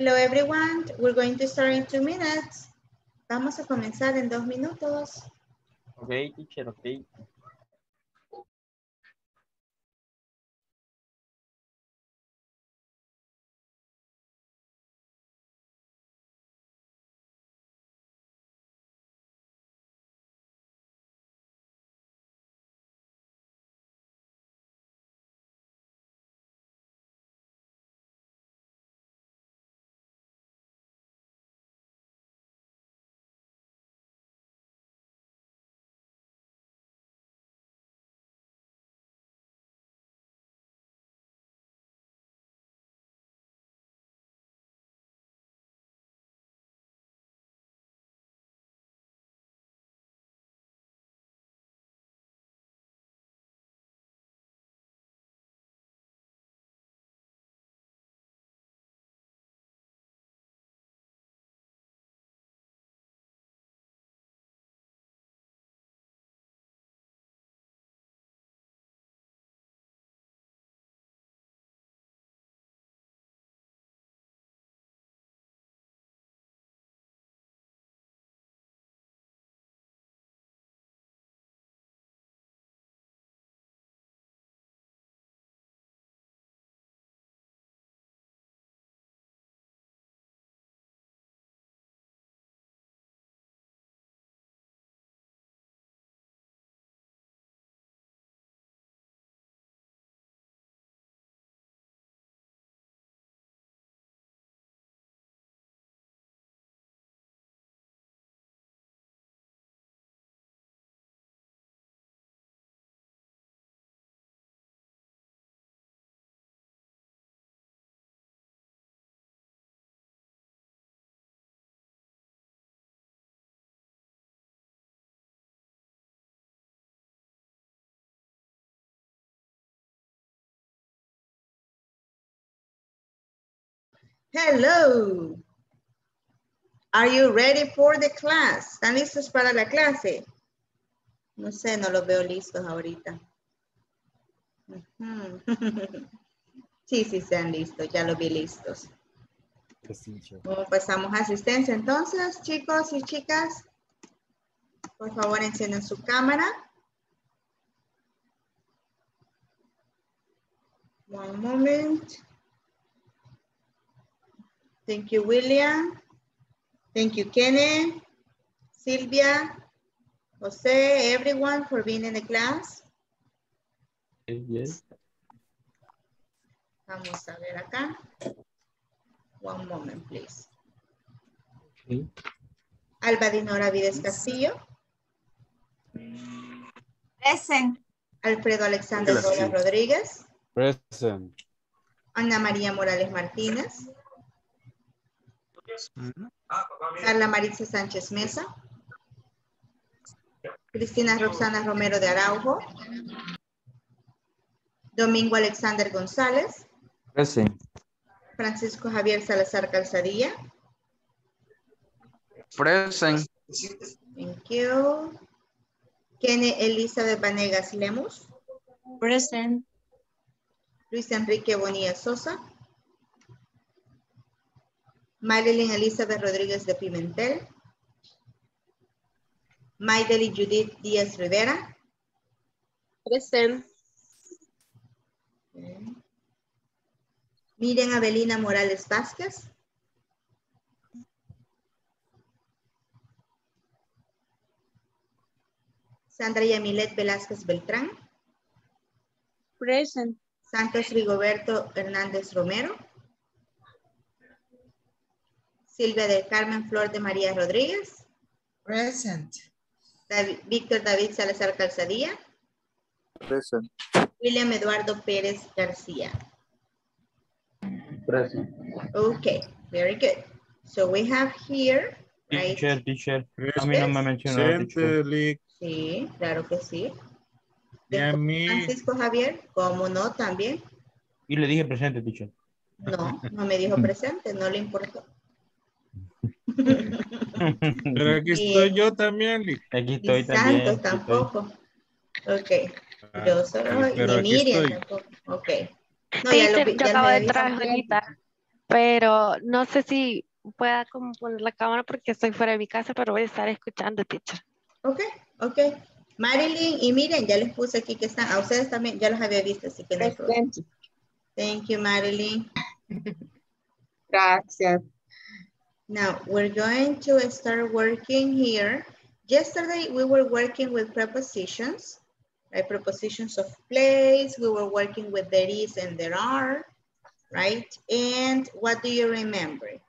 Hello everyone, we're going to start in two minutes. Vamos a comenzar en dos minutos. Ok, teacher, ok. Hello. Are you ready for the class? ¿Están listos para la clase? No sé, no los veo listos ahorita. Sí, sí, sean listos, ya los vi listos. Bueno, pasamos a asistencia entonces, chicos y chicas. Por favor, enciendan su cámara. One moment. Thank you, William. Thank you, Kenneth, Silvia, Jose, everyone for being in the class. Yes. Vamos a ver acá. One moment, please. Okay. Alba Dinora Vides Castillo. Present. Alfredo Alexander Rodríguez. Present. Ana María Morales Martínez. Carla Maritza Sánchez Mesa. Cristina Roxana Romero de Araujo. Domingo Alexander González. Present. Francisco Javier Salazar Calzadilla. Present. Thank you. Kenny Elizabeth Vanegas Lemus. Present. Luis Enrique Bonilla Sosa. Marilyn Elizabeth Rodríguez de Pimentel. Maideli Judith Díaz Rivera. Present. Okay. Miriam Avelina Morales Vázquez. Sandra Yamilet Velázquez Beltrán. Present. Santos Rigoberto Hernández Romero. Silvia del Carmen Flor de María Rodríguez. Present. David- Víctor David Salazar Calzadilla. Present. William Eduardo Pérez García. Present. Okay, very good. So we have here, right? Teacher, teacher. A mí no me mencionó, Sí, claro que sí. y a mí, Francisco Javier, ¿cómo no? También. Y le dije presente, teacher. No, no me dijo presente, no le importó. pero aquí estoy yo también. Aquí Y estoy también. Santos aquí estoy. tampoco. Ok, yo solo, Ah, pero ni aquí Miriam estoy. tampoco. Ok. No, Sí, ya lo yo ya acabo de entrar ahorita. pero no sé si pueda como poner la cámara porque estoy fuera de mi casa, pero voy a estar escuchando, teacher. Ok, ok. Marilyn y miren, ya les puse aquí que están, a ustedes también, ya los había visto, así que no hay problema. Thank you, Marilyn. Gracias. Now, we're going to start working here. Yesterday, we were working with prepositions, right? Prepositions of place. We were working with there is and there are, right? And what do you remember?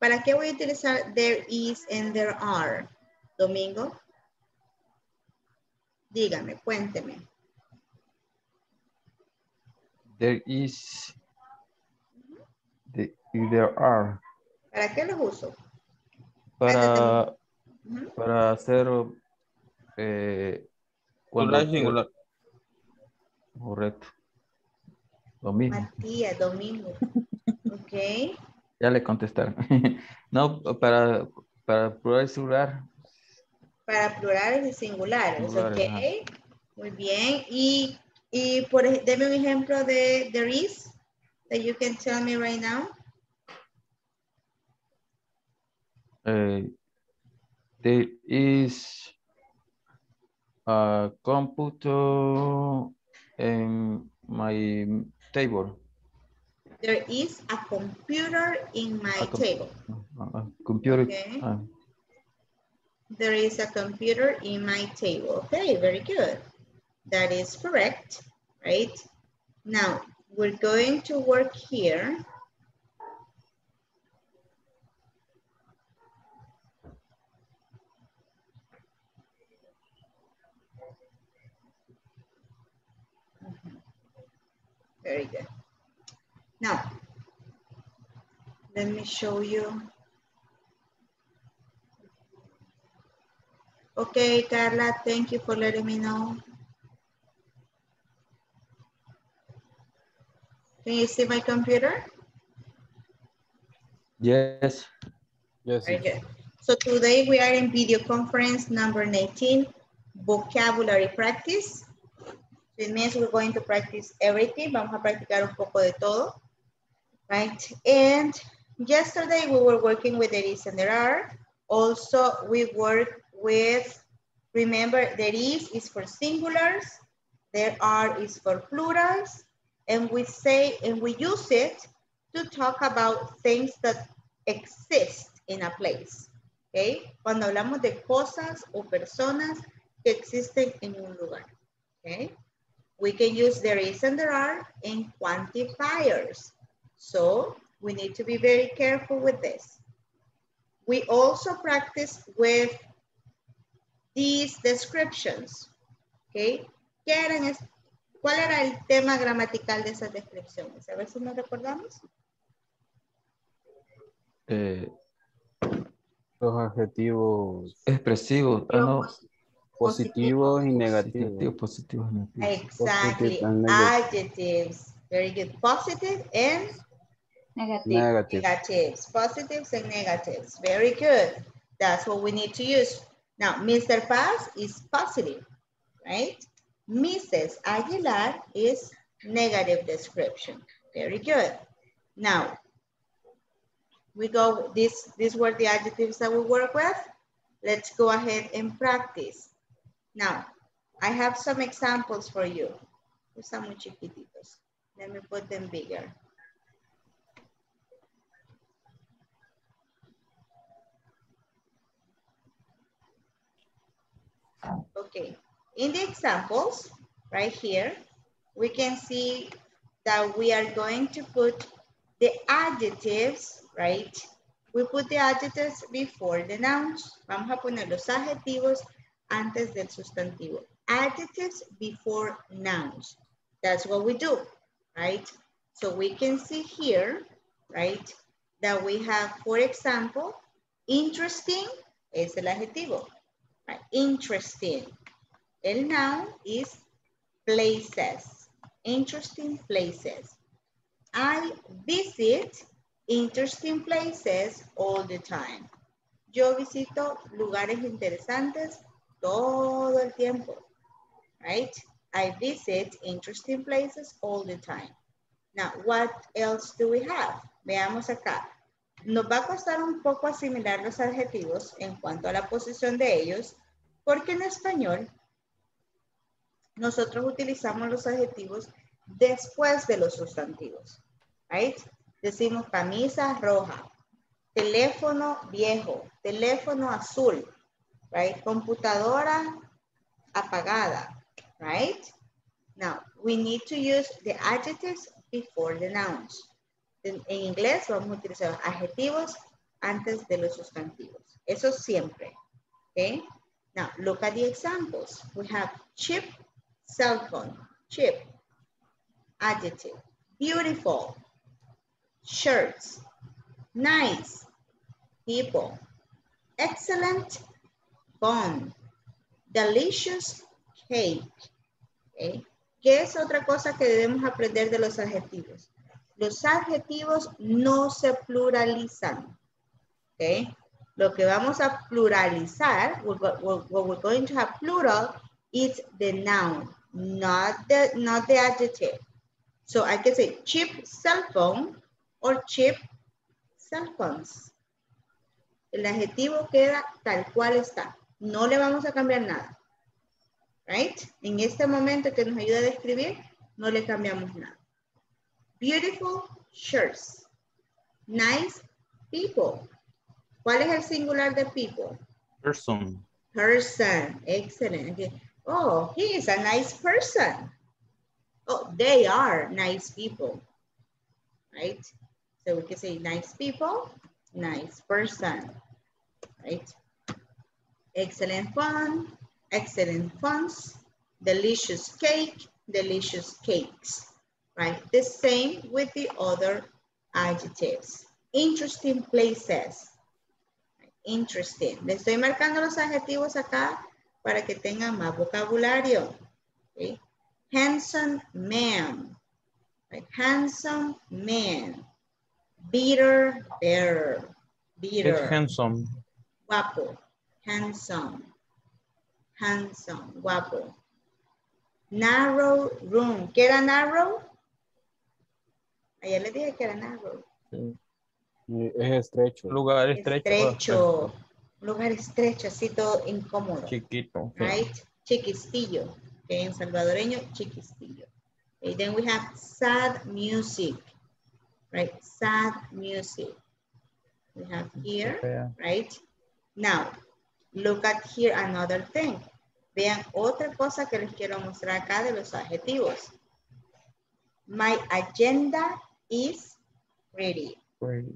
¿Para qué voy a utilizar there is and there are? Domingo. Dígame, cuénteme. There is, the, there are, ¿Para qué los uso? para, para hacer, eh, cuando- Singular, singular. Correcto. Lo mismo. Matías, domingo. Ok. Ya le contestaron. no, para, para probar el celular. Para plurales y singulares, Singulares, ok. Muy bien. Y, y por, deme un ejemplo de there is that you can tell me right now. Eh, there is a computer in my table. There is a computer in my A com- table. Uh, computer. Okay. uh, There is a computer in my table. Okay, very good. That is correct, right? Now, we're going to work here. Very good. Now, let me show you. Okay, Carla, thank you for letting me know. Can you see my computer? yes. Yes. Very good. So today we are in video conference number 19, vocabulary practice. It means we're going to practice everything. Vamos a practicar un poco de todo. Right? And yesterday we were working with there is and there are. Also, we work with, remember, there is is for singulars, there are is for plurals, and we say, and we use it to talk about things that exist in a place. Okay? Cuando hablamos de cosas o personas que existen en un lugar. Okay? We can use there is and there are in quantifiers. So we need to be very careful with this. We also practice with these descriptions. Okay? ¿Qué eran ¿Cuál era el tema gramatical de esas descripciones? A ver si nos recordamos. Eh, Los adjetivos expresivo. ah, no, positivos y positivo, negativos. positivo y negativo. Exactly. Positive and. Adjectives. Very good. Positive and Negative. Negative. negatives. Positives and negatives. Very good. That's what we need to use. Now, Mr. Paz is positive, right? Mrs. Aguilar is negative description. Very good. Now, we go, this, these were the adjectives that we work with. Let's go ahead and practice. Now, I have some examples for you. Están muy chiquititos. Let me put them bigger. Okay, in the examples, right here, we can see that we are going to put the adjectives, right? We put the adjectives before the nouns. Vamos a poner los adjetivos antes del sustantivo. Adjectives before nouns. That's what we do, right? So we can see here, right, that we have, for example, interesting es el adjetivo. Right? Interesting. El noun is places. Interesting places. I visit interesting places all the time. Yo visito lugares interesantes todo el tiempo. Right? I visit interesting places all the time. Now, what else do we have? Veamos acá. Nos va a costar un poco asimilar los adjetivos en cuanto a la posición de ellos, porque en español nosotros utilizamos los adjetivos después de los sustantivos. Right? Decimos camisa roja, teléfono viejo, teléfono azul, right? Computadora apagada, right? Now, we need to use the adjectives before the nouns. En, en inglés vamos a utilizar adjetivos antes de los sustantivos. Eso siempre, okay? Now, look at the examples. We have chip, cell phone, chip, adjective, beautiful, shirts, nice, people, excellent, fun, delicious, cake. Okay. ¿Qué es otra cosa que debemos aprender de los adjetivos? Los adjetivos no se pluralizan. Lo que vamos a pluralizar, what we're going to have plural, is the noun, not the, not the adjective. So I can say cheap cell phone or cheap cell phones. El adjetivo queda tal cual está. No le vamos a cambiar nada. Right? En este momento que nos ayuda a describir, no le cambiamos nada. Beautiful shirts. Nice people. ¿Cuál es el singular de people? Person. Person. Excellent. Okay. Oh, he is a nice person. Oh, they are nice people. Right? So we can say nice people, nice person. Right? Excellent fun, excellent funs, delicious cake, delicious cakes. Right? The same with the other adjectives. Interesting places. Interesting. Le estoy marcando los adjetivos acá para que tengan más vocabulario. Okay? Handsome man. Right? Handsome man. Bitter, bear. Bitter. Handsome. Guapo. Handsome. Handsome. Guapo. Narrow room. ¿Qué era narrow? Ayer le dije que era narrow. Sí. Y Es estrecho. Lugar estrecho. Estrecho. Un lugar estrecho, así todo incómodo. Chiquito. sí. right? Chiquistillo. Okay, en salvadoreño, chiquistillo. Okay, then we have sad music, right? Sad music. We have here, Fea. right? Now, look at here another thing. Vean otra cosa que les quiero mostrar acá de los adjetivos. My agenda is ready. Pretty.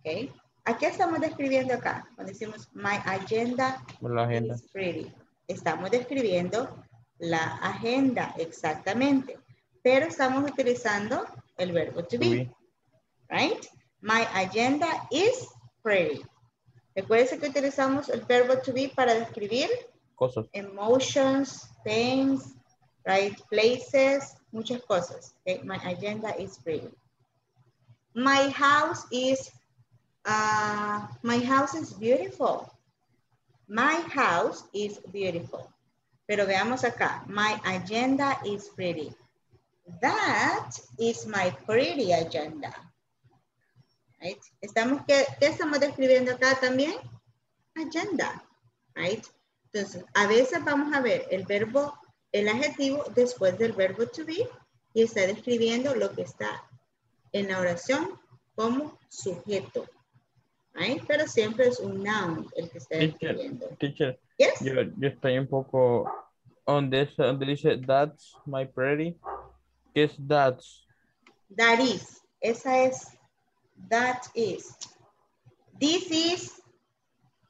Okay. ¿A qué estamos describiendo acá? Cuando decimos my agenda La agenda. is ready. Estamos describiendo la agenda, exactamente. Pero estamos utilizando el verbo to be, To be. right? My agenda is ready. Recuerden que utilizamos el verbo to be para describir Cosas. emotions, things, right? Places, muchas cosas. Okay? My agenda is ready. My house is, uh, my house is beautiful. My house is beautiful. Pero veamos acá. My agenda is pretty. That is my pretty agenda. Right? Estamos, ¿qué, qué estamos describiendo acá también? Agenda. Right? Entonces, a veces vamos a ver el verbo, el adjetivo después del verbo to be y está describiendo lo que está en la oración como sujeto. Right? Pero siempre es un noun el que está Teacher, describiendo. teacher, Yes? yo, yo estoy un poco donde, donde dice that's my pretty. ¿Qué es that's? That is. Esa es. That is. This is.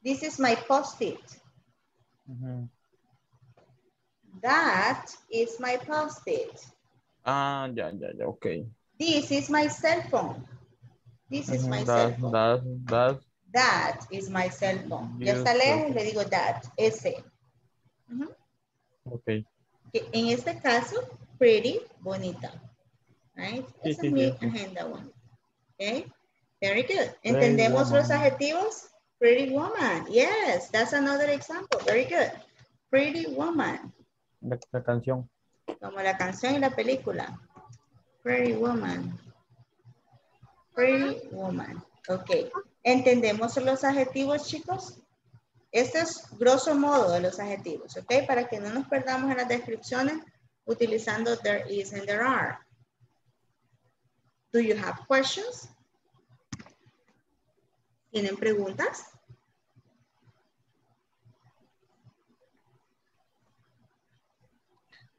This is my post-it. Ujú. That is my post-it. Ah, ya, ya, ya, ok. This is my cell phone. This is Ujú, my cell phone. that's, that's, That is my cell phone. Ya está Beautiful. lejos, le digo that, ese. Ujú. ok. Que En este caso, pretty, bonita. Right? Sí, Esa sí, es mi sí, sí. agenda bonita. Okay? Very good. ¿Entendemos los adjetivos? Pretty woman. Yes, that's another example. Very good. Pretty woman. La, la canción. Como la canción y la película. Pretty woman. Pretty woman. Ok. ¿Entendemos los adjetivos, chicos? Este es grosso modo de los adjetivos, ¿ok? Para que no nos perdamos en las descripciones utilizando there is and there are. Do you have questions? ¿Tienen preguntas?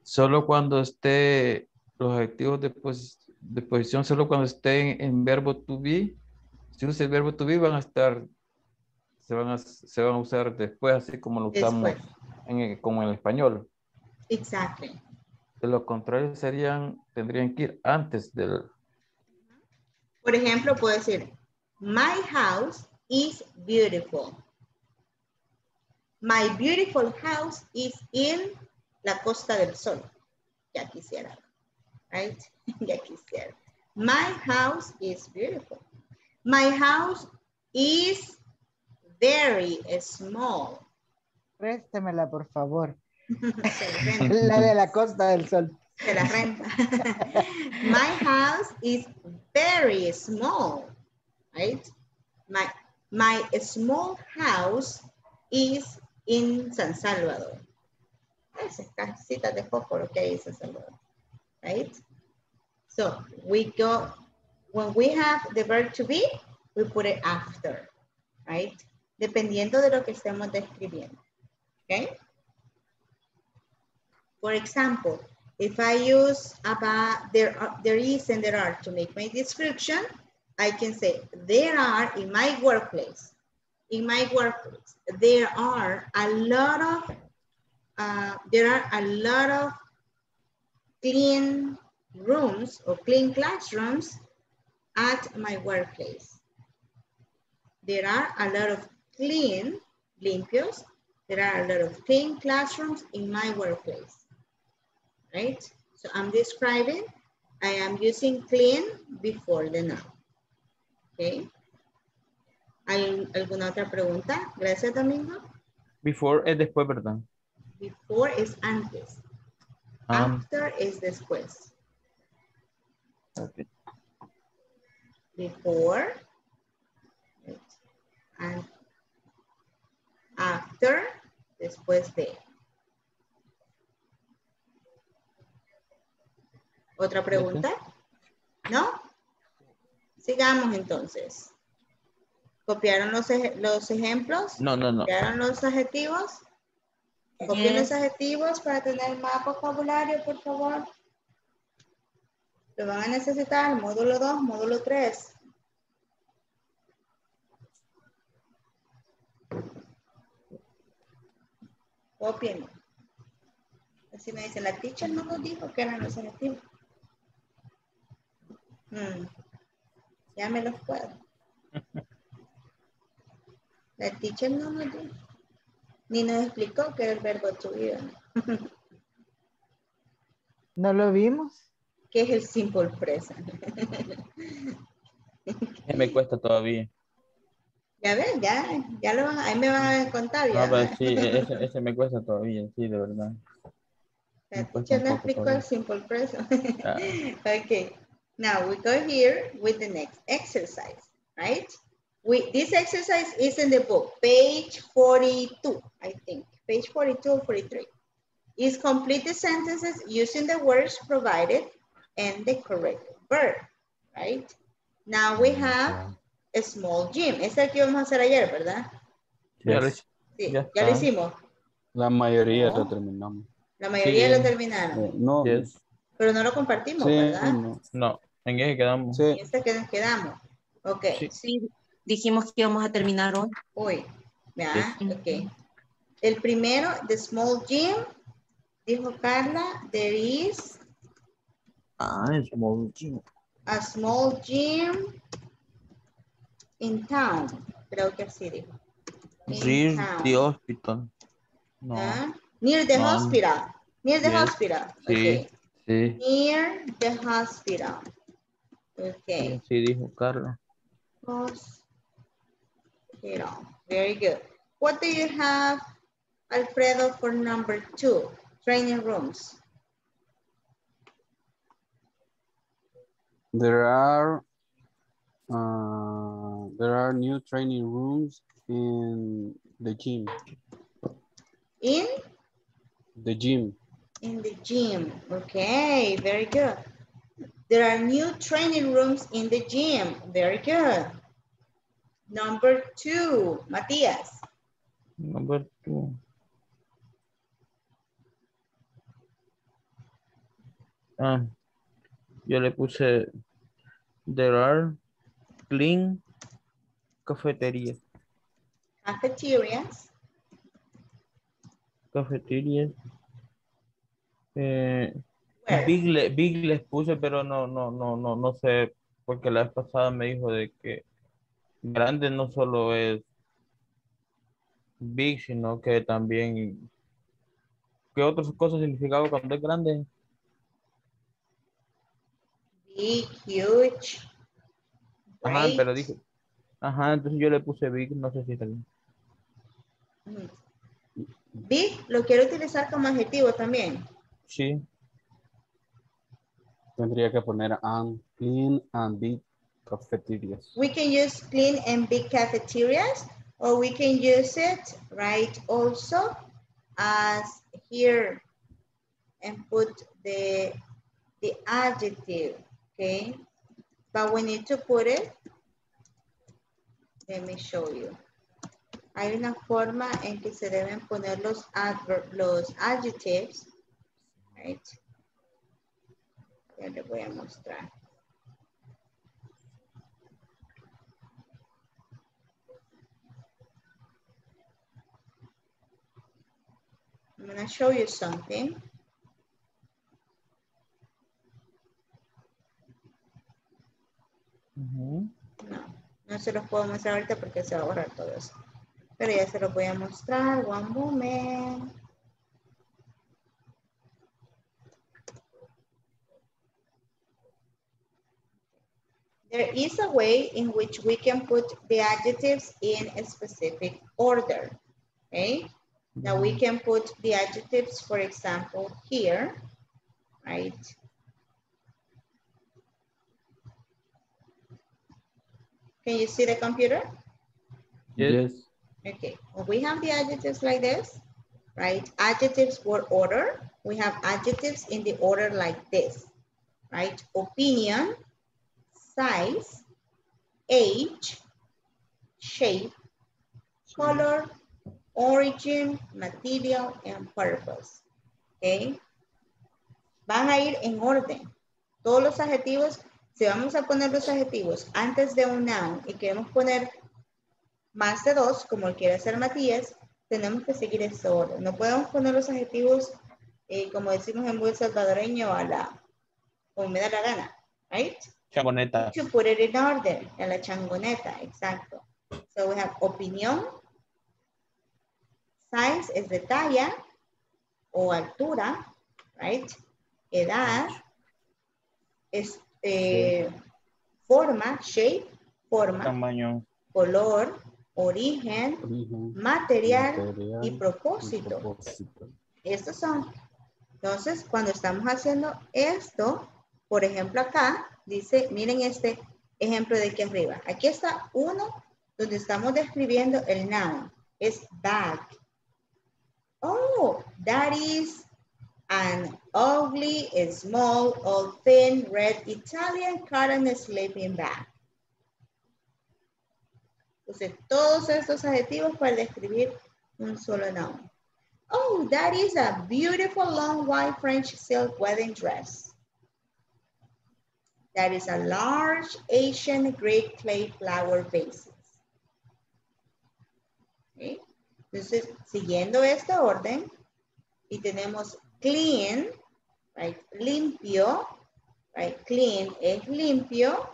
Solo cuando esté los adjetivos de, posi- de posición, solo cuando estén en verbo to be, si usa el verbo to be van a estar, se van a, se van a usar después, así como lo usamos en, el- como en el español. Exactly. De lo contrario serían, tendrían que ir antes del, Por ejemplo, puedo decir, my house is beautiful. My beautiful house is in la Costa del Sol. Ya quisiera, right? ya quisiera. My house is beautiful. My house is very small. Préstemela, por favor. La. De la Costa del Sol. Se la renta. My house is very small, right? My, my small house is in San Salvador. Esas casitas de fósforo que hay San Salvador, right? So we go, when we have the verb to be, we put it after, right? Dependiendo de lo que estemos describiendo, okay? For example, if I use about there are, there is and there are to make my description, I can say there are in my workplace. In my workplace, there are a lot of uh, there are a lot of clean rooms or clean classrooms at my workplace. There are a lot of clean, limpios, there are a lot of clean classrooms in my workplace right? So I'm describing, I am using clean before the noun. Okay. ¿Al- ¿Alguna otra pregunta? Gracias, Domingo. Before es después, ¿verdad? Before es antes. Um, After es después. okay. Before. And after, después de. ¿Otra pregunta? ¿No? Sigamos entonces. ¿Copiaron los, ej- los ejemplos? No, no, no. ¿Copiaron los adjetivos? Copien los adjetivos para tener más vocabulario, por favor. Lo van a necesitar, módulo 2, módulo 3. Copienlo. Así me dicen, la teacher no nos dijo que eran los adjetivos. Mm, Ya me los puedo. La teacher no nos dijo. Ni nos explicó que era el verbo to be. ¿no? ¿No lo vimos? ¿Qué es el simple present? Me cuesta todavía. Ya ven, ya, ya lo van, ahí me van a contar. No, Ya, pero ¿verdad? sí, e- ese, ese me cuesta todavía, sí, de verdad. La teacher no explicó todavía. el simple present. Ah. okay, now we go here with the next exercise, right? We, this exercise is in the book, page 42, I think, page 42 or 43. Is complete the sentences using the words provided and the correct verb, right? Now we have a small gym. Es el que íbamos a hacer ayer, ¿verdad? Ya lo Yes. Sí, Ya ya, lo hicimos. La mayoría No. lo terminamos. La mayoría lo terminaron, Eh, no, Yes. Pero no lo compartimos, sí, ¿verdad? no. No, en ese quedamos. Sí, En este que nos quedamos. Ok. Sí. Sí, dijimos que íbamos a terminar hoy. Uy, ¿verdad? Ok. El primero, the small gym, dijo Carla, there is Ah, small gym. a small gym in town. Creo que así dijo. In Rear town. the hospital. No. ¿Ah? Near the No. hospital. Near the Yes. hospital. Sí. Ok. sí. Near the hospital. Ok. Sí, dijo Carlos. Hospital. Very good. What do you have, Alfredo, for number two? Training rooms. there are Uh, there are new training rooms in the gym. In The gym. In the gym. Okay, very good. There are new training rooms in the gym. Very good. Number two, Matías. Number two. Ah, yo le puse, there are clean cafeterías. Cafeterias. Cafeterías. Eh, big, le- big les puse, pero no, no, no, no, no sé, porque la vez pasada me dijo de que grande no solo es big, sino que también, ¿qué otras cosas significaba cuando es grande? Big, huge. Ajá, great. pero dije, ajá, entonces yo le puse big, no sé si. Mm. Big lo quiero utilizar como adjetivo también. Sí, Tendría que poner and clean and big cafeterias. We can use clean and big cafeterias, or we can use it, right, also as here and put the, the adjective, okay? But we need to put it, let me show you. Hay una forma en que se deben poner los, adver los adjectives, right? Ya les voy a mostrar. I'm gonna show you something. No, no se los puedo mostrar ahorita porque se va a borrar todo eso. Pero ya se los voy a mostrar. One moment. There is a way in which we can put the adjectives in a specific order. Okay? Now we can put the adjectives, for example, here, right? Can you see the computer? Yes. Okay, when we have the adjectives like this, right? Adjectives were order. We have adjectives in the order like this, right? Opinion, size, age, shape, color, origin, material, and purpose. Okay? Van a ir en orden. Todos los adjetivos, si vamos a poner los adjetivos antes de un noun y queremos poner más de dos, como quiere hacer Matías, tenemos que seguir ese orden. No podemos poner los adjetivos, eh, como decimos en buen salvadoreño, a la, como me da la gana, right? Chamoneta. to put it in order, en la changoneta, exacto. So we have opinión, size es de talla o altura, right? Edad, es, eh, forma, shape, forma, Tamaño. color, origen, Origen, material material y propósito. Estos son. Entonces, cuando estamos haciendo esto, por ejemplo acá, dice, miren este ejemplo de aquí arriba. Aquí está uno donde estamos describiendo el noun. Es bag. Oh, that is an ugly, small, old, thin, red Italian cotton sleeping bag. Entonces, todos estos adjetivos para describir un solo noun. Oh, that is a beautiful long white French silk wedding dress. That is a large Asian Greek clay flower vases. ¿Ok? Entonces, siguiendo este orden, y tenemos clean, right? limpio, right? clean es limpio,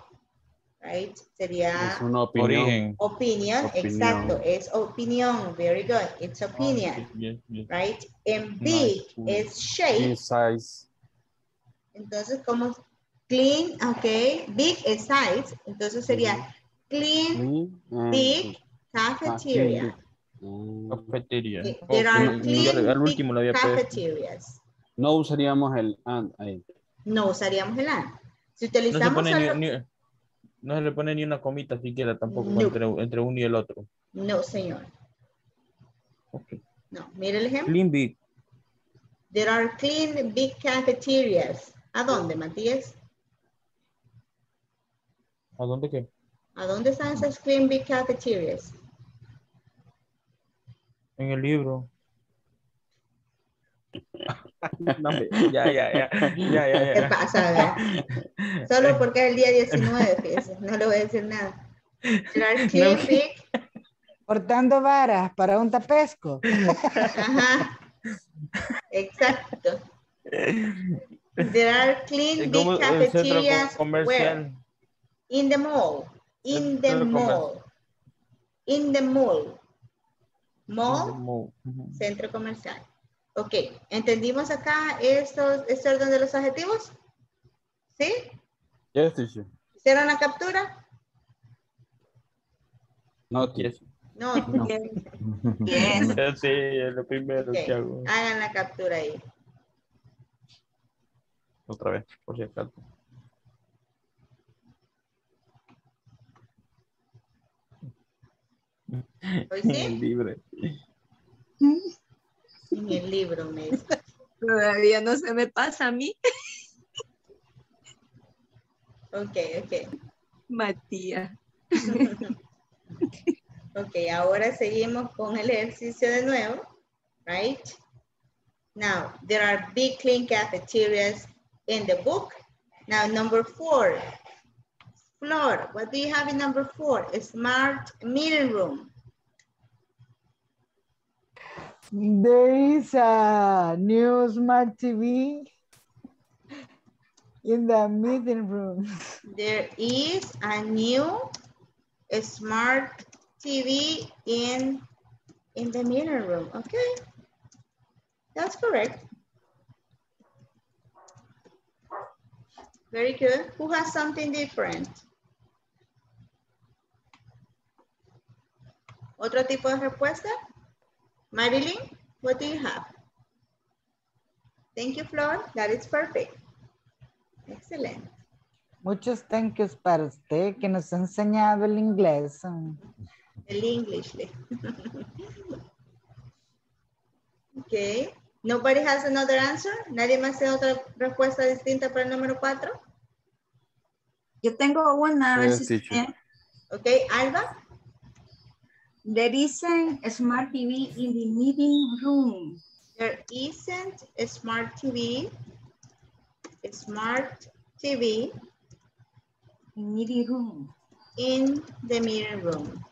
right? sería Es una opinión. Opinion, Opinión. exacto, es opinión, very good, it's opinion. Yes, yes. right? En big Nice. es shape, In size. entonces como clean, ok, big es size, entonces sería clean, big, cafeteria. Mm, Cafetería. Okay, Oh, There are no, clean, al último lo había cafeterias. No usaríamos el and ahí. No usaríamos el and. Si No se utilizamos pone solo- ni, ni- No se le pone ni una comita siquiera tampoco No. entre, entre uno y el otro. No, señor. Ok. No, mire el ejemplo. Clean big. There are clean big cafeterias. ¿A dónde, Matías? ¿A dónde qué? ¿A dónde están esas clean big cafeterias? En el libro. No, ya, ya, ya, ya, ya, ¿Qué pasa? verdad? Solo porque es el día 19, fíjese, no le voy a decir nada. There are clean No. big, Cortando varas para un tapesco. ajá, exacto. There are clean big cafeterias comercial. In the mall. In the mall. In the mall. Mall, centro comercial. Ok, ¿entendimos acá estos, este orden de los adjetivos? ¿Sí? Yes, teacher. ¿Hicieron la captura? No, teacher. Yes. No. No. Yes. Sí, es lo primero que hago. Hagan la captura ahí. Otra vez, por si acaso. ¿Hoy sí? Libre. En el libro me dice. Todavía no se me pasa a mí, Ok, ok. Matías. Ok, ahora seguimos con el ejercicio de nuevo. Right? Now, there are big clean cafeterias in the book. Now, number four. Flor, what do you have in number four? A smart meeting room. There is a new smart TV in the meeting room. There is a new smart TV in, in the meeting room. Okay, that's correct. Very good. Who has something different? ¿Otro tipo de respuesta? Marilyn, what do you have? Thank you, Flor. That is perfect. Excellent. Muchos thank yous para usted que nos ha enseñado el inglés. El English. okay. Nobody has another answer? ¿Nadie más tiene otra respuesta distinta para el número 4? Yo tengo una, a ver si Ok, Alba. There isn't a smart TV in the meeting room. There isn't a smart TV. A smart TV In meeting room. in the meeting room.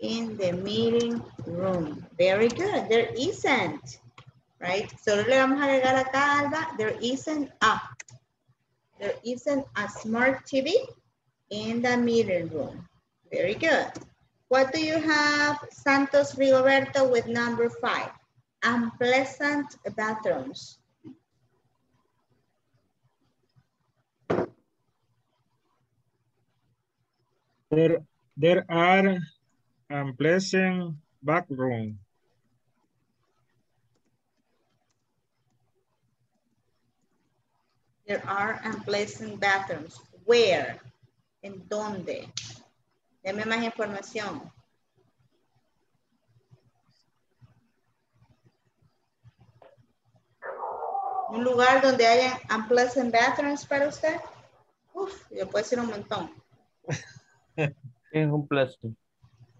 In the meeting room. Very good. There isn't. Right? So le vamos a agregar acá, Alba. There isn't a. There isn't a smart TV in the meeting room. Very good. What do you have, Santos Rigoberto, with number five? Unpleasant bathrooms. There, there are unpleasant background. There are unpleasant bathrooms. Where? ¿En dónde? Deme más información. Un lugar donde haya unpleasant bathrooms para usted. Uf, yo puedo decir un montón. Es un.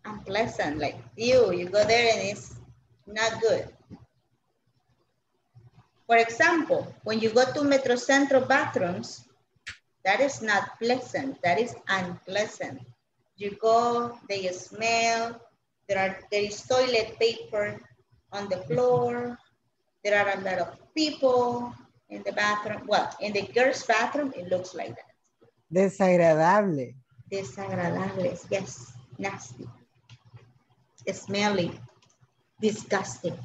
Unpleasant, like you, you go there and it's not good. For example, when you go to Metrocentro bathrooms, that is not pleasant, that is unpleasant. You go, they smell, there are there is toilet paper on the floor, there are a lot of people in the bathroom. Well, in the girls' bathroom, it looks like that. Desagradable. Desagradables, yes, nasty, smelly, disgusting.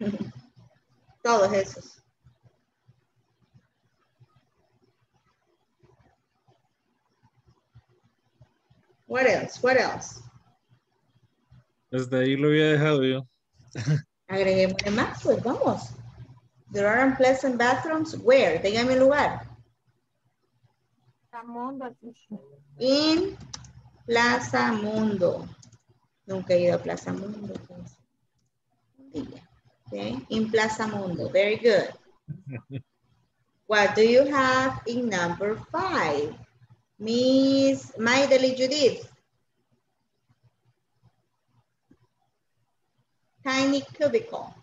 Todos esos. What else? What else? Desde ahí lo había dejado yo. Agreguémosle más, pues vamos. There are unpleasant bathrooms. Where? Dígame el lugar. In Plaza Mundo. Nunca he ido a Plaza Mundo. Okay. In Plaza Mundo. Very good. What do you have in number five? Miss Maideli Judith. Tiny cubicle.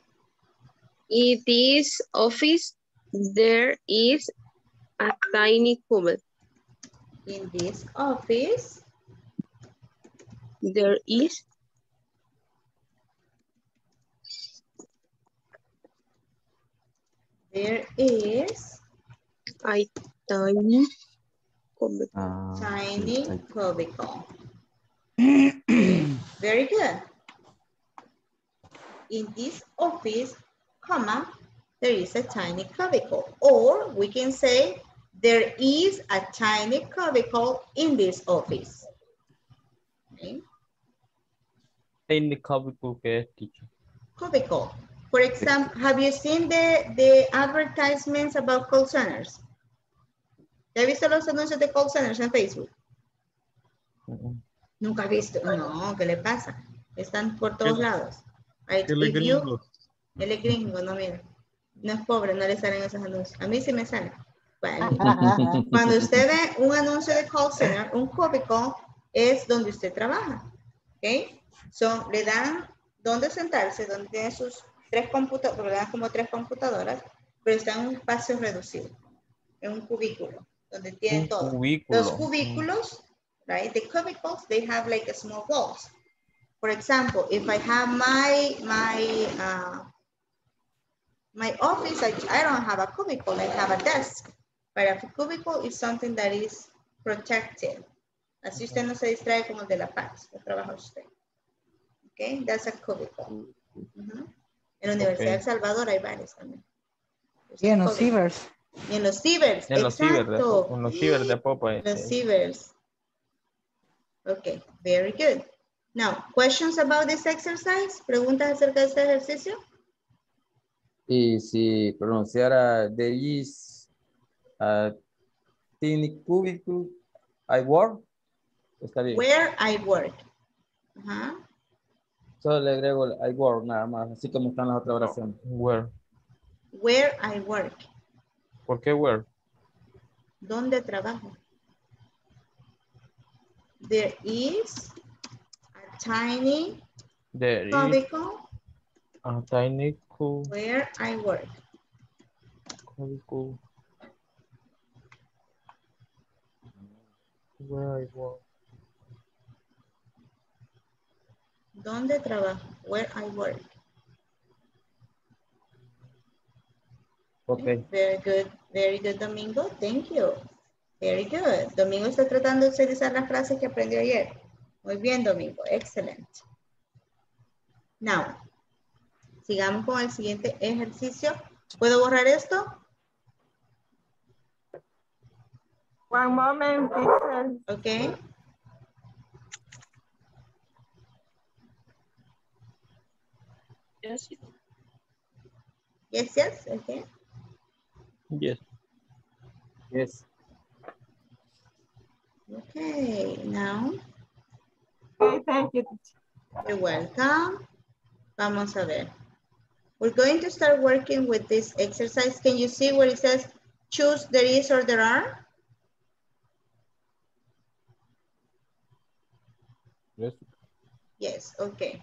In this office, there is a tiny cubicle. In this office, There is there is a tiny cubby. Ah, tiny cubicle. Very good. In this office, comma, there is a tiny cubicle. Or we can say there is a tiny cubicle in this office. Okay. Tiny cubicle que teacher. Cubicle. For example, have you seen the, the advertisements about call centers? ¿Ya has visto los anuncios de call centers en Facebook? Mm, Nunca he visto. No, ¿qué le pasa? Están por todos ¿Qué- lados. Right, ¿Qué le if you- gringo? Es gringo, no mira. No es pobre, no le salen esos anuncios. A mí sí me salen. Bueno, cuando usted ve un anuncio de call center, un cubicle es donde usted trabaja. ¿Ok? So, le dan donde sentarse, donde tiene sus tres computadoras, le dan como tres computadoras, pero está en un espacio reducido. En un cubículo, donde tiene Un todo. cubículo. Los cubículos, right? The cubicles, they have like a small walls. For example, if I have my, my, uh, my office, I, I don't have a cubicle, I have a desk. But a cubicle is something that is protected. Así usted no se distrae como el de la paz, que trabaja usted. Okay, that's a cubicle. Ujú. En la Universidad Ok. de El Salvador hay varios también. Cubicle. cibers. Y en los cibers, En los ciber exacto. en los ciber de Popa. Los este, cibers. Okay, very good. Now, questions about this exercise? ¿Preguntas acerca de este ejercicio? Y si pronunciara there is a tiny cubicle I work, está bien. Where I work. Ajá. Solo le agrego el I work nada más, así como están las otras oraciones. Where. Where I work. ¿Por qué where? ¿Dónde trabajo? There is a tiny There is cubicle a tiny cu- where I work. cubicle. Where I work. ¿Dónde trabajo? Where I work. Ok. Very good, very good, Domingo. Thank you. Very good. Domingo está tratando de utilizar las frases que aprendió ayer. Muy bien, Domingo. Excelente. Now, sigamos con el siguiente ejercicio. ¿Puedo borrar esto? One moment, teacher. Ok. Yes. Yes, yes. Okay. Yes. Yes. Okay, now, Okay, thank you. you're welcome. Vamos a ver. We're going to start working with this exercise. Can you see where it says choose there is or there are? Yes. Yes, okay.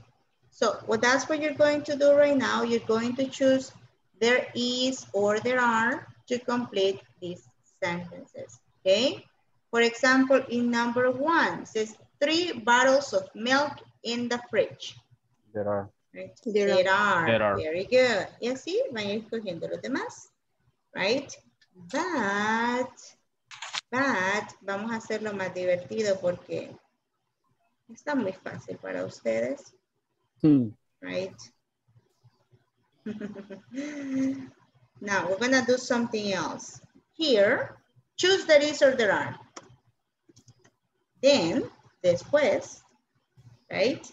So what that's what you're going to do right now. You're going to choose there is or there are to complete these sentences, okay? For example, in number one, it says three bottles of milk in the fridge. There are. Right? There There, are. are. There are. Very good. Y así van a ir escogiendo los demás. Right? But, but, vamos a hacerlo más divertido porque está muy fácil para ustedes. Hmm. Right? now, we're gonna do something else. Here, choose there is or there are. Then, después, right?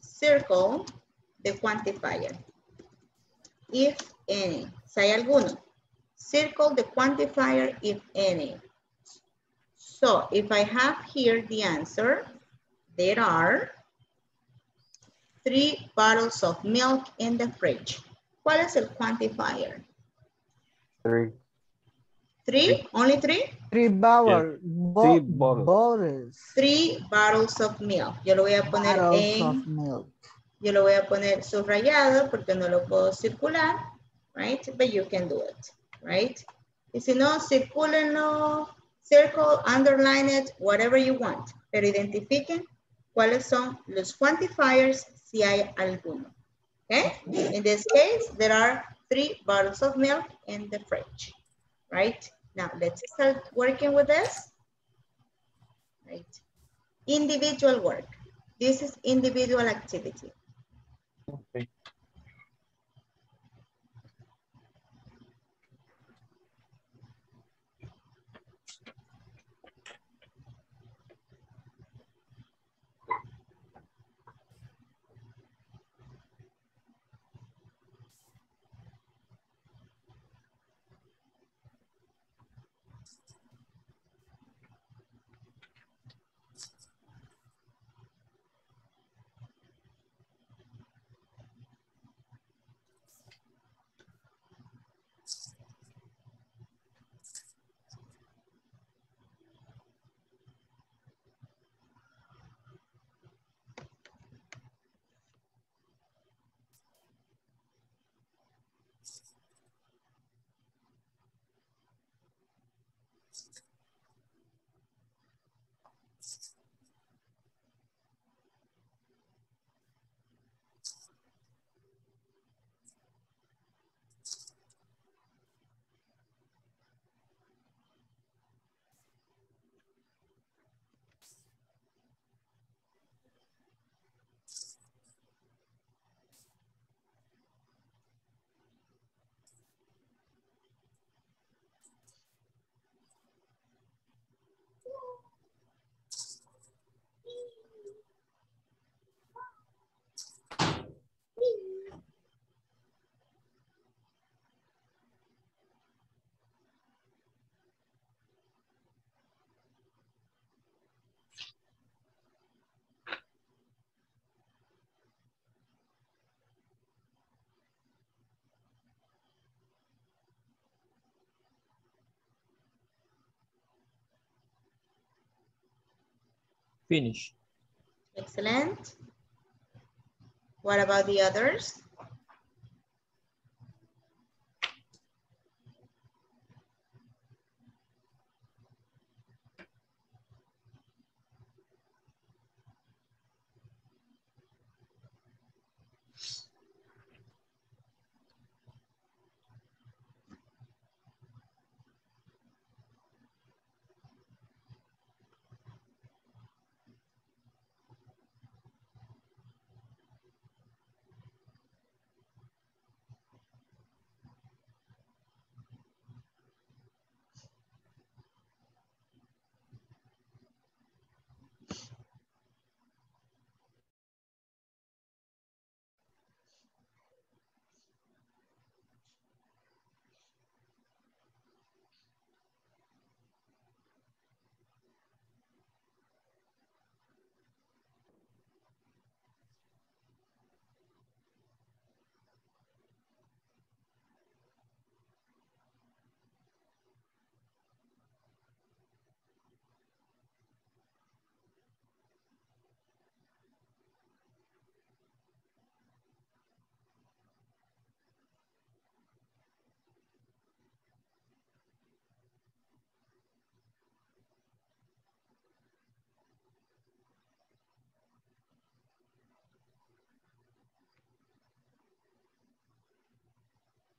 Circle the quantifier. If any. Si hay alguno. Circle the quantifier if any. So if I have here the answer, there are three bottles of milk in the fridge. ¿Cuál es el quantifier? Three. Three? Only three? Three bottles. Three bottles. Three bottles of milk. Yo lo voy a poner Bottles en, of milk. yo lo voy a poner subrayado porque no lo puedo circular, right? But you can do it, right? Y si no, circúlenlo, circle, underline it, whatever you want. Pero identifiquen cuáles son los quantifiers si hay alguno. Okay? In this case, there are three bottles of milk in the fridge, right? Now, let's start working with this. Right. Individual work. This is individual activity. Okay. Finish. Excellent. What about the others?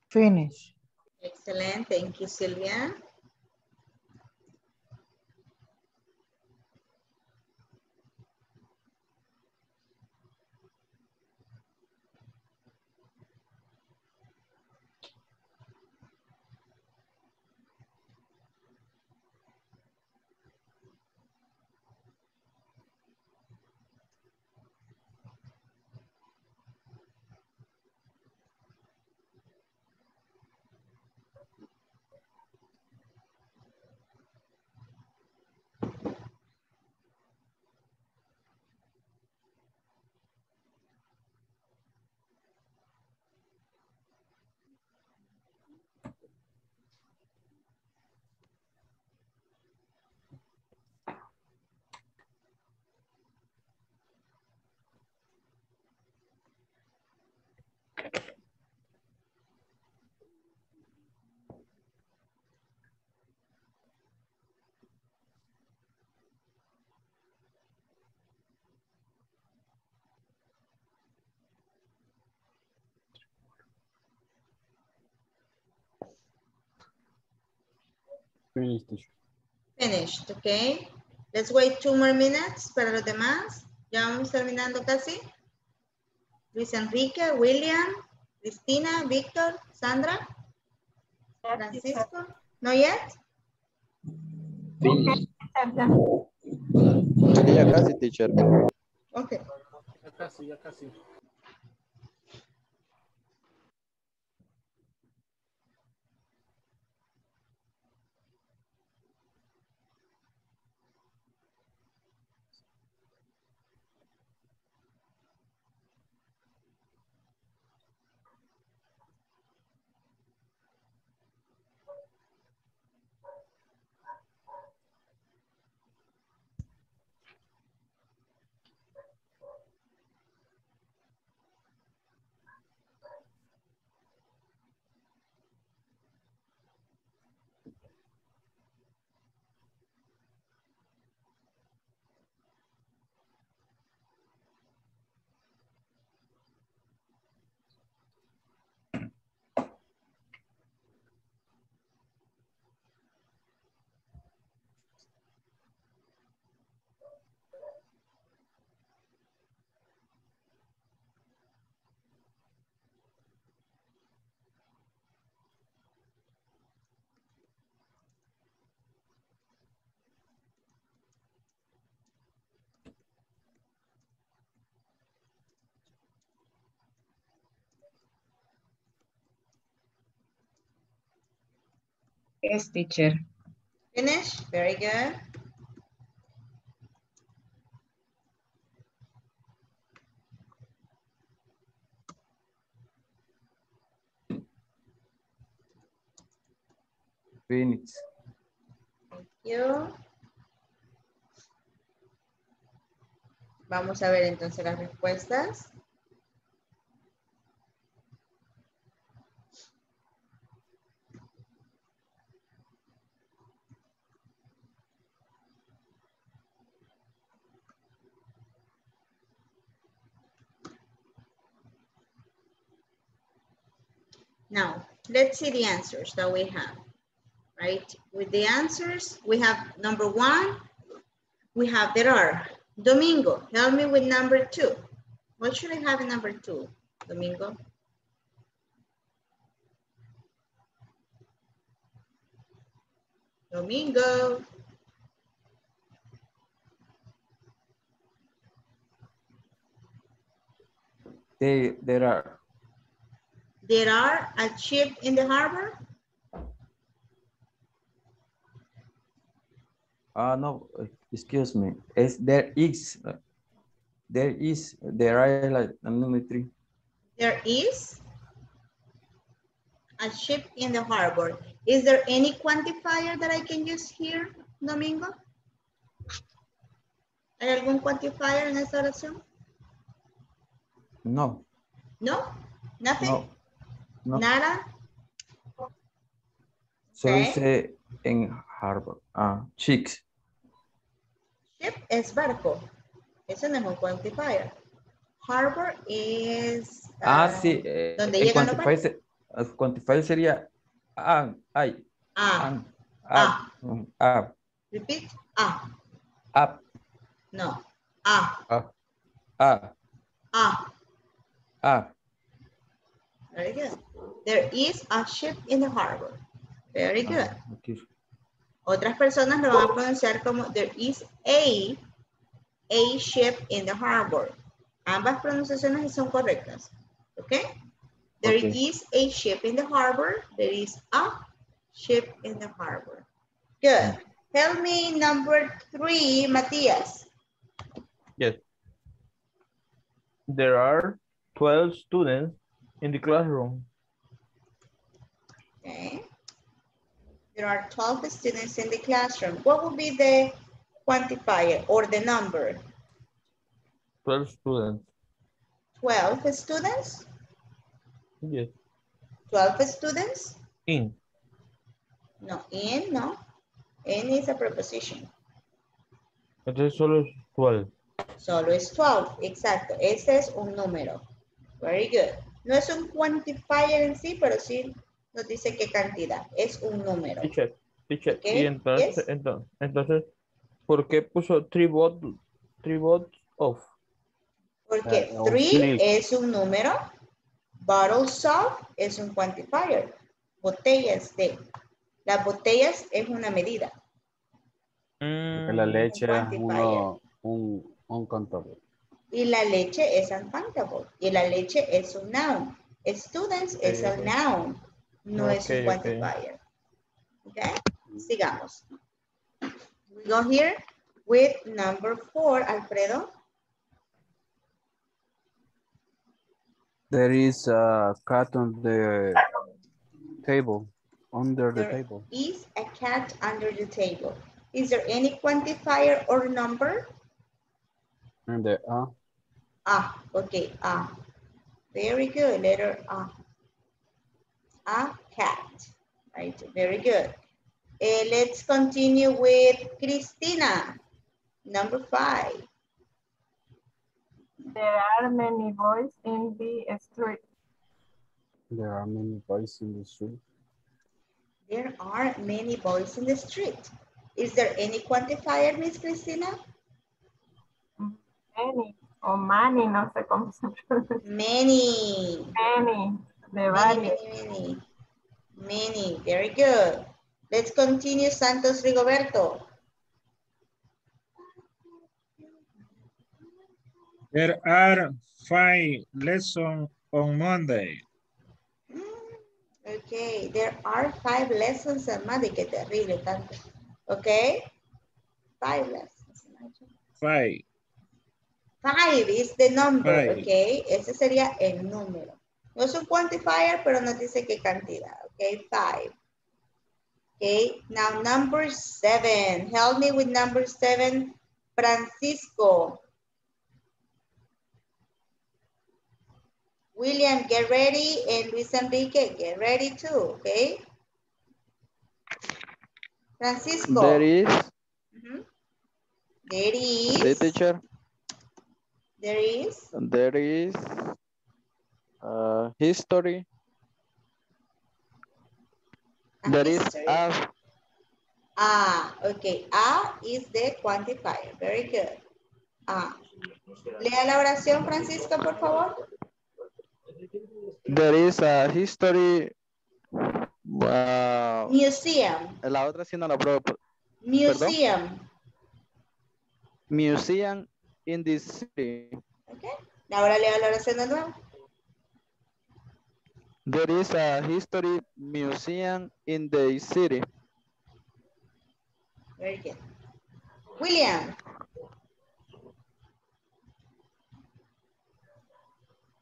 Finish. Excellent. Thank you, Sylvia. Finished. Finished, okay. Let's wait two more minutes para los demás. Ya vamos terminando casi. Luis Enrique, William, Cristina, Víctor, Sandra, Francisco. No yet? Ya casi, teacher. Okay. Ya casi, ya casi. Yes, teacher. Finish? Very good. Phoenix. Thank you. Vamos a ver entonces las respuestas. Now, let's see the answers that we have, right? With the answers, we have number one, we have there are. Domingo, help me with number two. What should I have in number two, Domingo? Domingo. They, there are. There are a ship in the harbor? Ah, no, excuse me. Is there is, uh, there is, there are like number three. There is a ship in the harbor. Is there any quantifier that I can use here, Domingo? ¿Hay algún quantifier en esta oración? No, No, nothing, no, no. nada. Solo Okay. dice en harbor. Ah, chicks. Ship es barco. Eso no es un quantifier. Harbor is... Ah, ah, sí. eh, ¿Dónde el llegan los quantifier, se- el quantifier sería ah, ay, Ah, ah, mm, ah, repeat. Ah, up, no. Ah, ah, ah, ah. ah. Very good. There is a ship in the harbor. Very good. Ah. Otras personas lo van a pronunciar como there is a, a ship in the harbor. Ambas pronunciaciones son correctas. ¿Ok? There Ok. is a ship in the harbor. There is a ship in the harbor. Good. Tell me number three, Matías. Yes. There are 12 students in the classroom. Okay. There are 12 students in the classroom. What would be the quantifier or the number? 12 students. 12 students? Yes. 12 students? In. No, in, no. In is a preposition. Entonces solo es 12. Solo es 12, exacto. Ese es un número. Very good. No es un quantifier en sí, pero sí nos dice qué cantidad. Es un número. Teacher, Teacher, Ok, y entonces, yes. entonces, entonces, ¿por qué puso three bottles, three bottles of? Porque Eh, of three es un número, bottles of es un quantifier, botellas de. Las botellas es una medida. Porque la Mm, leche es uno, un, un contador. Y la leche es uncountable. Y la leche es un noun. Students es un noun. No es un quantifier. Okay? Sigamos. We go here with number four, Alfredo. There is a cat on the table, under the table. is a cat under the table. Is there any quantifier or number? And the uh, Ah, okay, ah. Very good, letter A. A cat, right? Very good. Eh, let's continue with Christina, number five. There are many boys in the street. there are many boys in the street. There are many boys in the street. Is there any quantifier, Miss Christina? Many o many, no sé cómo se pronuncia. Many, Many, varios. many, many. Many, very good. Let's continue, Santos Rigoberto. There are five lessons on Monday. Mm, Ok, there are five lessons a month. Qué terrible tanto. Ok, five lessons. Five. Five is the number, Five. ok. Ese sería el número. No es un quantifier, pero nos dice qué cantidad, ok. Five. Ok, now number seven. Help me with number seven, Francisco. William, get ready, and Luis Enrique, get ready too, okay? Francisco. There is, Mhm. There is, teacher, there is, there is uh, history. a There is a, Ah, okay. A is the quantifier. Very good. Ah. Lea la oración, Francisco, por favor. there is a history. Wow. Museum. La otra sí no la pruebo. Museum. Museum in the city. Okay. Ahora lea la oración de nuevo. There is a history museum in the city. Very good. William.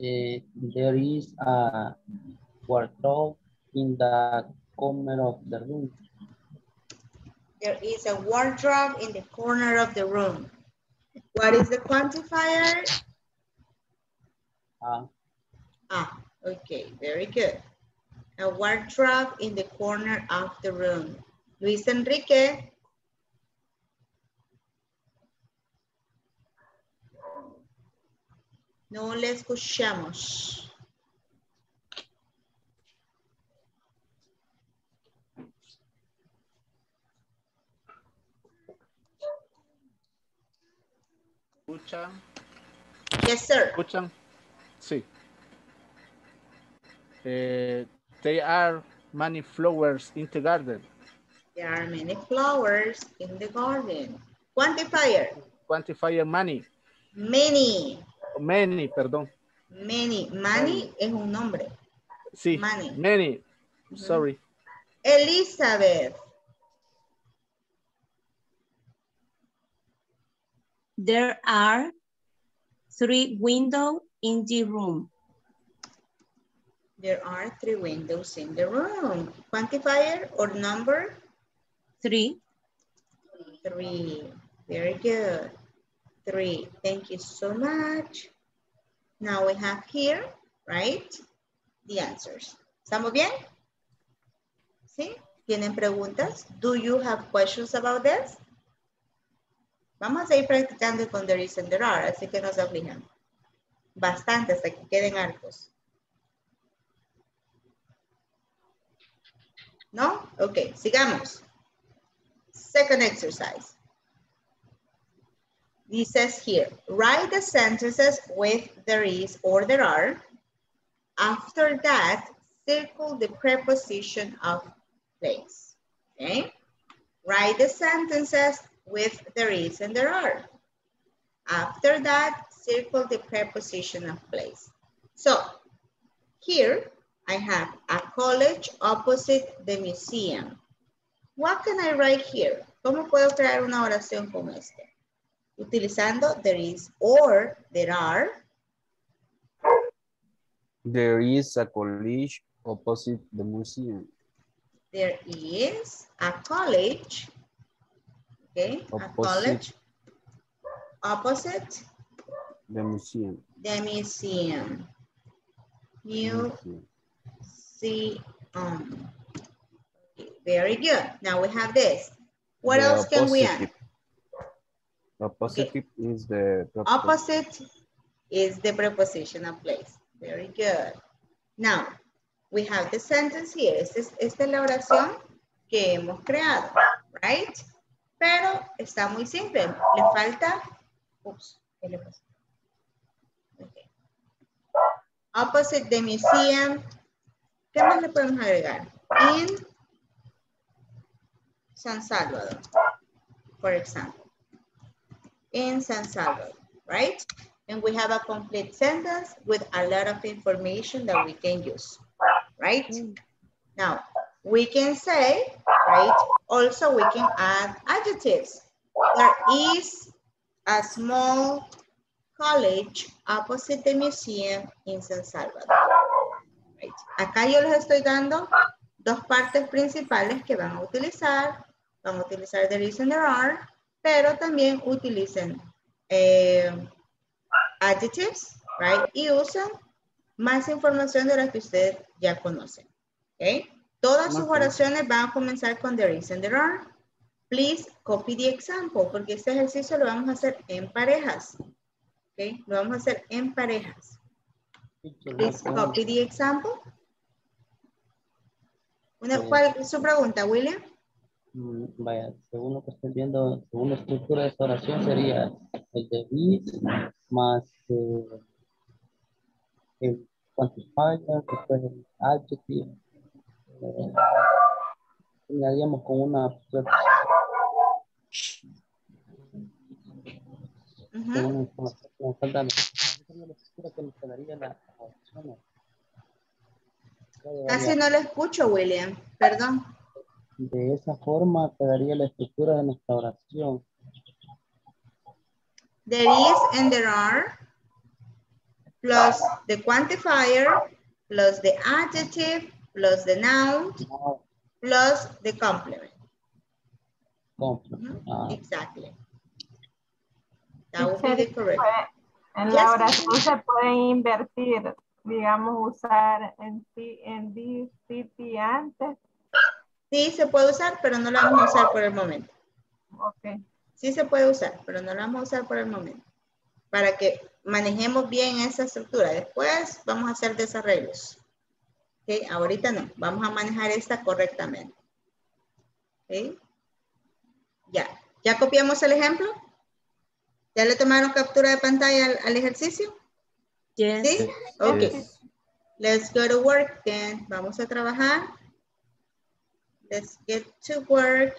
Eh, there is a wardrobe in the corner of the room. There is a wardrobe in the corner of the room. What is the quantifier? Ah, Ah, okay, very good. A wardrobe in the corner of the room. Luis Enrique. No le escuchamos. ¿Escuchan? Yes, sir. ¿Escuchan? Sí. Eh, there are many flowers in the garden. There are many flowers in the garden. Quantifier. Quantifier money. Many. Many, perdón. Many. Money es un nombre. Sí. Many. Many. Sorry. Elizabeth. There are three windows in the room. There are three windows in the room. Quantifier or number? Three. Three. Very good. Three. Thank you so much. Now we have here, right? The answers. ¿Estamos bien? ¿Sí? ¿Tienen preguntas? Do you have questions about this? Vamos a ir practicando con there is and there are, así que no se aflijan. Bastante hasta que queden hartos. ¿No? Ok, sigamos. Second exercise. This says here, write the sentences with there is or there are. After that, circle the preposition of place. Okay? Write the sentences with there is and there are. After that, circle the preposition of place. So, here I have a college opposite the museum. What can I write here? ¿Cómo puedo crear una oración como esta? Utilizando there is or there are. There is a college opposite the museum. There is a college. Okay, a Opposite. college opposite The museum. the museum. Museum. Okay, um, Very good. Now we have this. What The else can we add? opposite. Opposite is the preposition. Opposite is the preposition of place. Very good. Now, we have the sentence here. Esta es, esta es la oración que hemos creado, right? Pero está muy simple. Le falta, ups, ¿qué le pasó? Ok. Opposite the museum. ¿Qué más le podemos agregar? In San Salvador, for example. In San Salvador, right? And we have a complete sentence with a lot of information that we can use, right? Mm. Now, we can say, right? Also, we can add adjectives. There is a small college opposite the museum in San Salvador. Acá yo les estoy dando dos partes principales que van a utilizar. Van a utilizar there is and there are, pero también utilicen eh, adjectives, right? Y usan más información de la que ustedes ya conocen. ¿ok? Todas sus oraciones van a comenzar con there is and there are. Please copy the example, porque este ejercicio lo vamos a hacer en parejas. ¿ok? Lo vamos a hacer en parejas. Please copy the example. Una. ¿Cuál es su pregunta, William? Mm, Vaya, según lo que estoy viendo, según la estructura de esta oración sería el de is más eh, el quantifier, después el adjective. Eh, terminaríamos con una con una información que nos falta. La Casi no lo escucho, William. Perdón. De esa forma quedaría la estructura de nuestra oración. There is and there are, plus the quantifier, plus the adjective, plus the noun, plus the complement. Ah, Exactly. That would be the correct. En Yes, la oración se pueden invertir, digamos, usar en en city antes. Sí, se puede usar, pero no lo vamos a usar por el momento. Ok. Sí se puede usar, pero no lo vamos a usar por el momento. Para que manejemos bien esa estructura. Después vamos a hacer desarrollos. Ok, ahorita no. Vamos a manejar esta correctamente. Ok. Ya. ¿Ya copiamos el ejemplo? ¿Ya le tomaron captura de pantalla al, al ejercicio? Yes. ¿Sí? Ok. Let's go to work then. Vamos a trabajar. Let's get to work.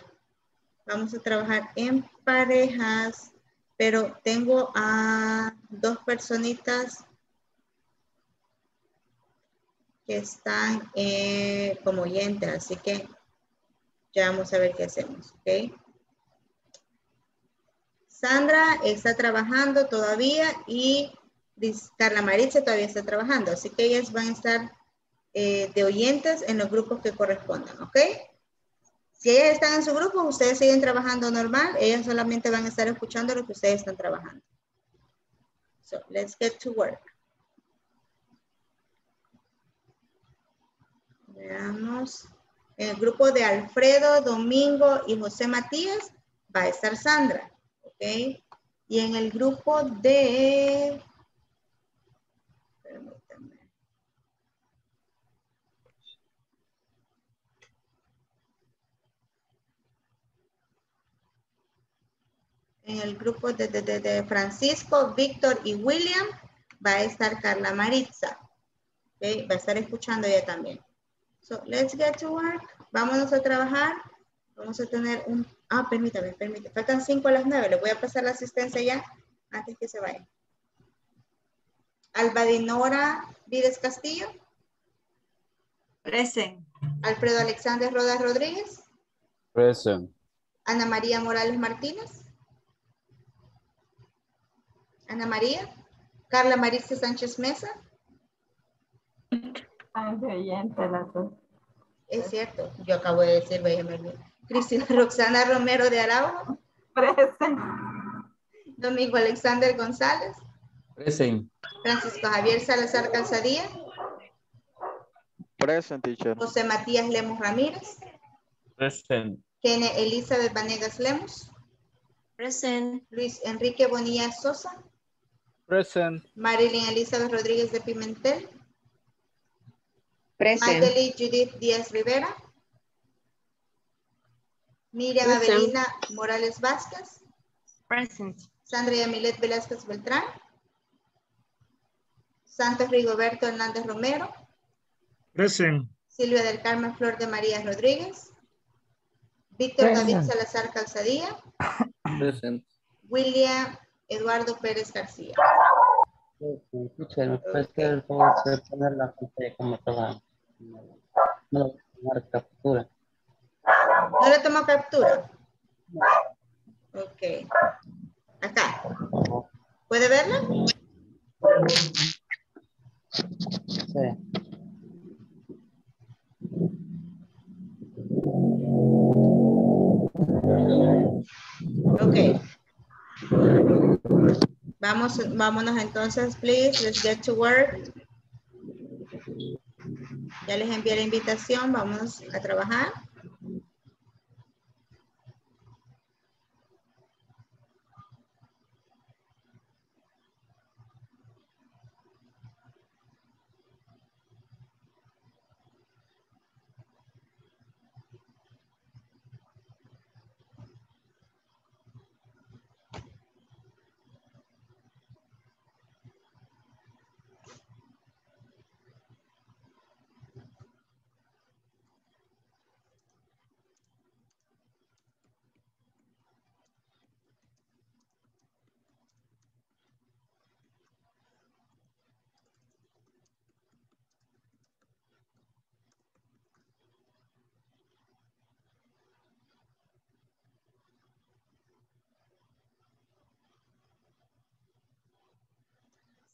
Vamos a trabajar en parejas, pero tengo a dos personitas que están eh, como oyentes, así que ya vamos a ver qué hacemos, ¿ok? Sandra está trabajando todavía y Carla Maritza todavía está trabajando, así que ellas van a estar eh, de oyentes en los grupos que correspondan, ¿ok? Si ellas están en su grupo, ustedes siguen trabajando normal, ellas solamente van a estar escuchando lo que ustedes están trabajando. So, let's get to work. Veamos. En el grupo de Alfredo, Domingo y José Matías va a estar Sandra, ¿ok? Y en el grupo de... En el grupo de, de- de- de Francisco, Víctor y William va a estar Carla Maritza. Va a estar escuchando ella también. So, let's get to work. Vámonos a trabajar. Vamos a tener un... Ah, permítame, permítame. Faltan cinco a las nueve. Le voy a pasar la asistencia ya antes que se vayan. Albadinora Vides Castillo. Present. Alfredo Alexander Rodas Rodríguez. Present. Ana María Morales Martínez. Ana María. Carla Marisa Sánchez Mesa. Las dos. Es cierto, yo acabo de decir, ver. Cristina Roxana Romero de Araujo. Present. Domingo Alexander González. Present. Francisco Javier Salazar Calzadía. Present, teacher. José Matías Lemos Ramírez. Present. Kene Elizabeth Vanegas Lemos. Present. Luis Enrique Bonilla Sosa. Present. Marilyn Elizabeth Rodríguez de Pimentel. Present. Magdalene Judith Díaz Rivera. Miriam Present. Avelina Morales Vázquez. Present. Sandra Yamilet Velázquez Beltrán. Santos Rigoberto Hernández Romero. Present. Silvia del Carmen Flor de María Rodríguez. Víctor Present. David Salazar Calzadía. Present. William Eduardo Pérez García. Teacher, ¿me puedes que el favor de poner la pantalla como estaba? No a tomar captura. ¿No le tomó captura? Ok. Acá. ¿Puede verla? Sí. Ok. Vamos, vámonos entonces, please. Let's get to work. Ya les envié la invitación. Vámonos a trabajar.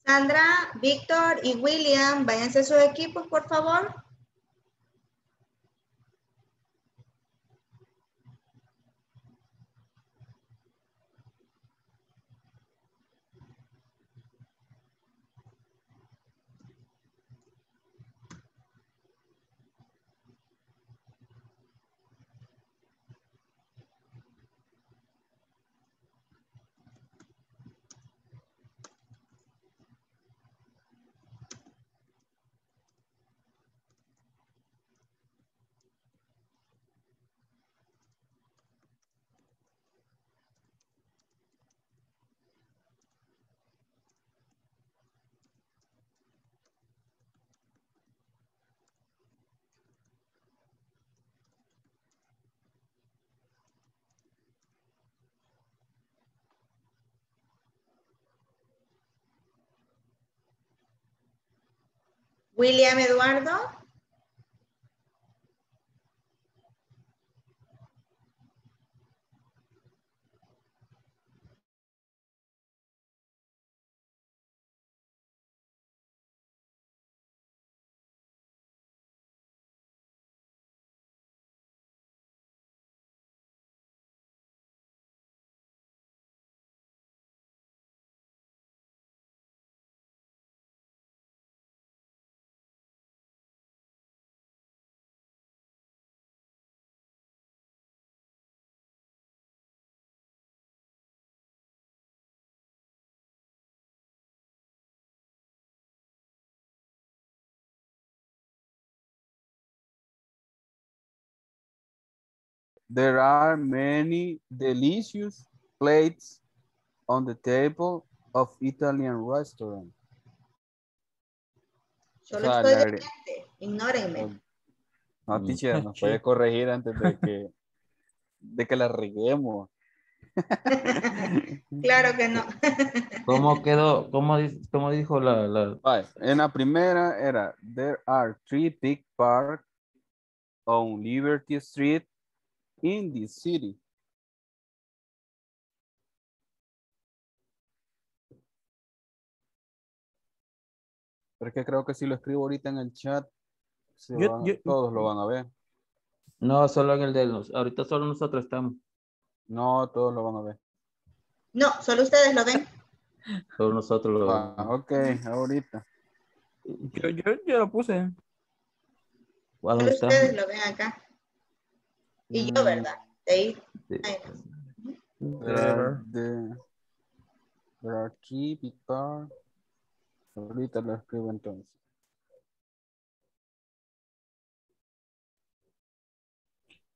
Sandra, Víctor y William, váyanse a sus equipos, por favor. William Eduardo. There are many delicious plates on the table of Italian restaurant. Solo O sea, estoy la de agre- mente, ignórenme. No, teacher, nos puede corregir antes de que, de que la reguemos. Claro que no. ¿Cómo quedó? ¿Cómo, cómo dijo la, la- En la primera era, there are three big parks on Liberty Street in the city. Porque creo que si lo escribo ahorita en el chat, se Yo- van- yo- todos lo van a ver. No, solo en el de los. Ahorita solo nosotros estamos. No, todos lo van a ver. No, solo ustedes lo ven. Solo nosotros lo Ah, ok, ahorita. Yo, yo, yo lo puse. ¿A Solo ustedes lo ven acá. Y yo, Mm, ¿verdad? De ahí. Sí. ahí no. There are, the- there are three big parks. Ahorita lo escribo entonces.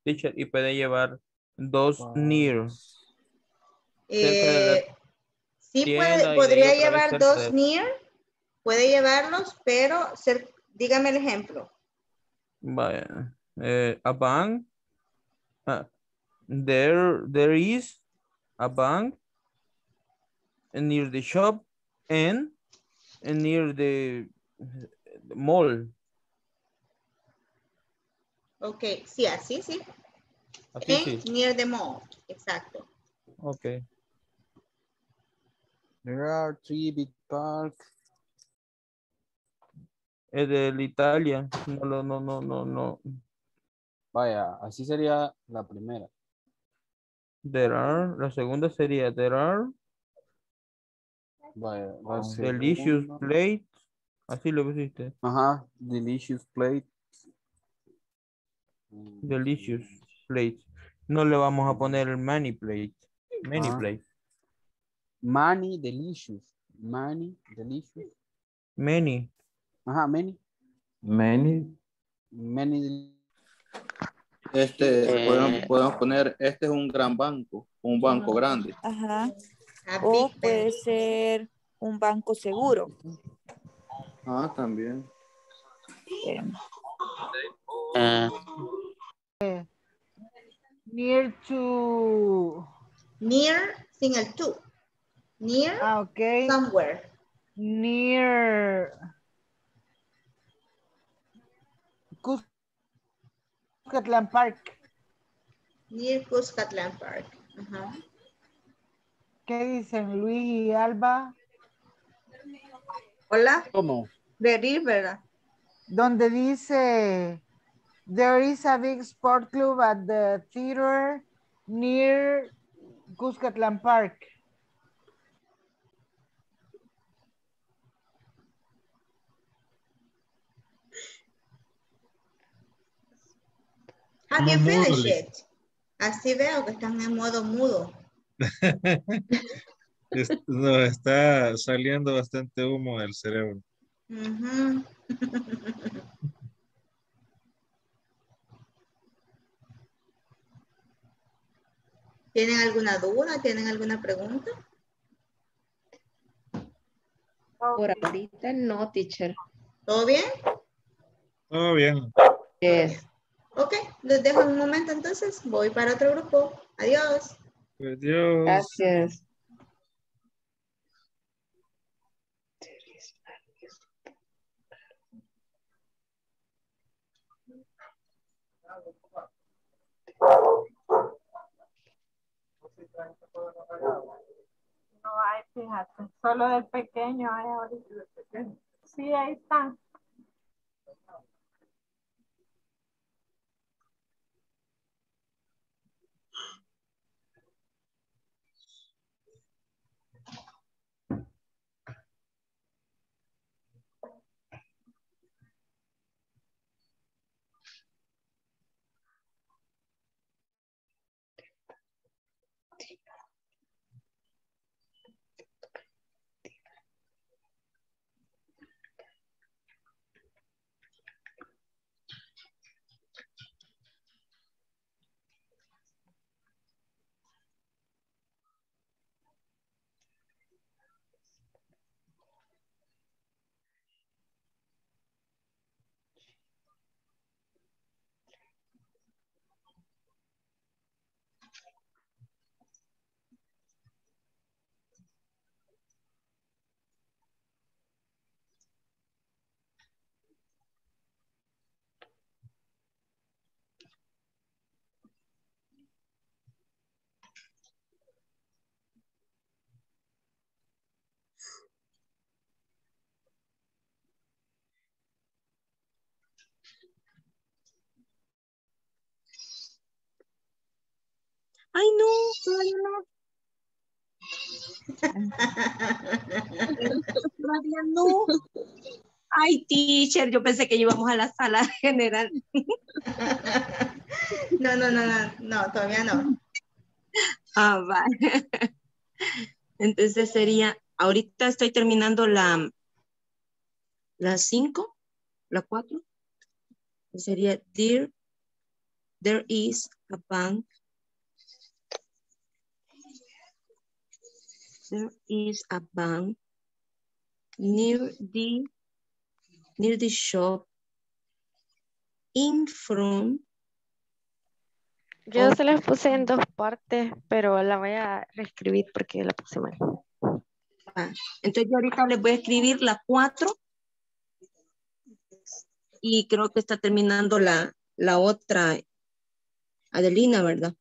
Teacher, y puede llevar dos Ah. near. Eh, sí puede, y podría llevar dos de- near, puede llevarlos, pero dígame el ejemplo. Vaya. Eh, a bank. There, there is a bank near the shop and, and near the, the mall. Ok, sí, así, sí. Así En sí. near the mall, exacto. Ok. There are three big parks. Es de Italia. No, no, no, no, no, no. Vaya, así sería la primera. There are. La segunda sería there are Vaya, la delicious segunda. plates. Así lo pusiste. Ajá, delicious plate. Mm, Delicious plates. No le vamos a poner el many plate. Many Ah. plate. Many delicious. Many delicious. Many. Ajá, many. Many. Many del- Este, Eh. podemos, podemos poner, este es un gran banco, un banco grande. Ajá. A O puede ser un banco seguro. Ah, también. Espérame. Near to. Near, sin el to. Near Ah, ok. somewhere. Near. Cuscatlan Park. Near Cuscatlán Park. Ajá. ¿Qué dicen Luis y Alba? Hola, ¿Cómo? de Rivera. Donde dice There is a big sport club at the theater near Cuscatlan Park. Have you No, finished it? Así veo que están en modo mudo. Nos está saliendo bastante humo del cerebro. ¿Tienen alguna duda? ¿Tienen alguna pregunta? Por ahorita no, teacher. ¿Todo bien? Todo bien. Yes. Ok, les dejo un momento entonces. Voy para otro grupo. Adiós. Adiós. Gracias. No hay, fíjate. Solo del pequeño hay ahorita. Sí, ahí están. Ay, no, todavía no. Todavía no. Ay, teacher, yo pensé que íbamos a la sala general. No, no, no, no, no, todavía no. Ah, vale. Entonces sería, ahorita estoy terminando la, la 5, la 4. Sería, there, there is a bank. There is a bank near the near the shop in front Yo se las puse en dos partes, pero la voy a reescribir porque la puse mal. Ah, Entonces yo ahorita les voy a escribir la 4 y creo que está terminando la, la otra Adelina, ¿verdad?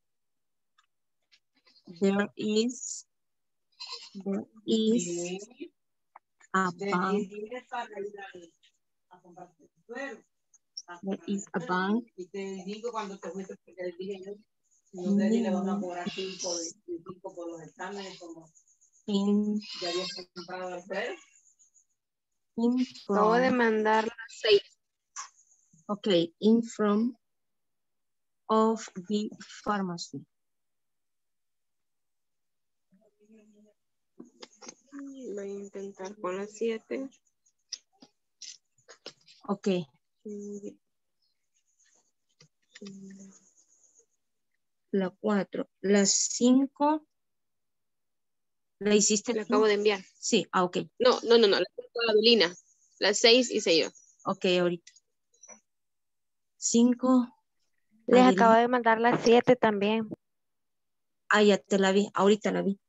There is, there is a bank. There is a bank. In, in Acabo de front. mandar las seis. Okay, in front of the pharmacy. Voy a intentar con las 7. Ok. La 4. La 5. ¿La hiciste? La acabo de enviar. Sí, ah, ok. No, no, no, no. La cinco de Adelina. Las 6 hice yo. Ok, ahorita. 5. Les acabo de mandar las siete también. Ah, ya te la vi. Ahorita la vi.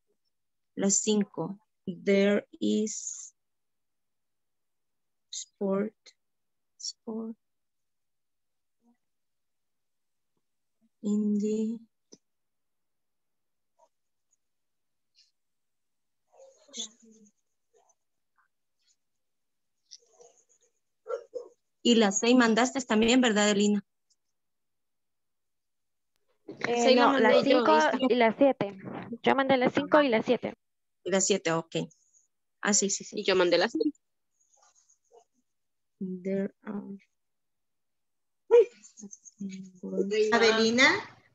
La 5 there is sport, sport in the Y las seis mandaste también, ¿verdad, Elina? Eh, no, las 5 y las siete. Yo mandé las cinco y las siete las siete, ok. Ah, sí, sí, sí. Y yo mandé las seis. There are- Adelina,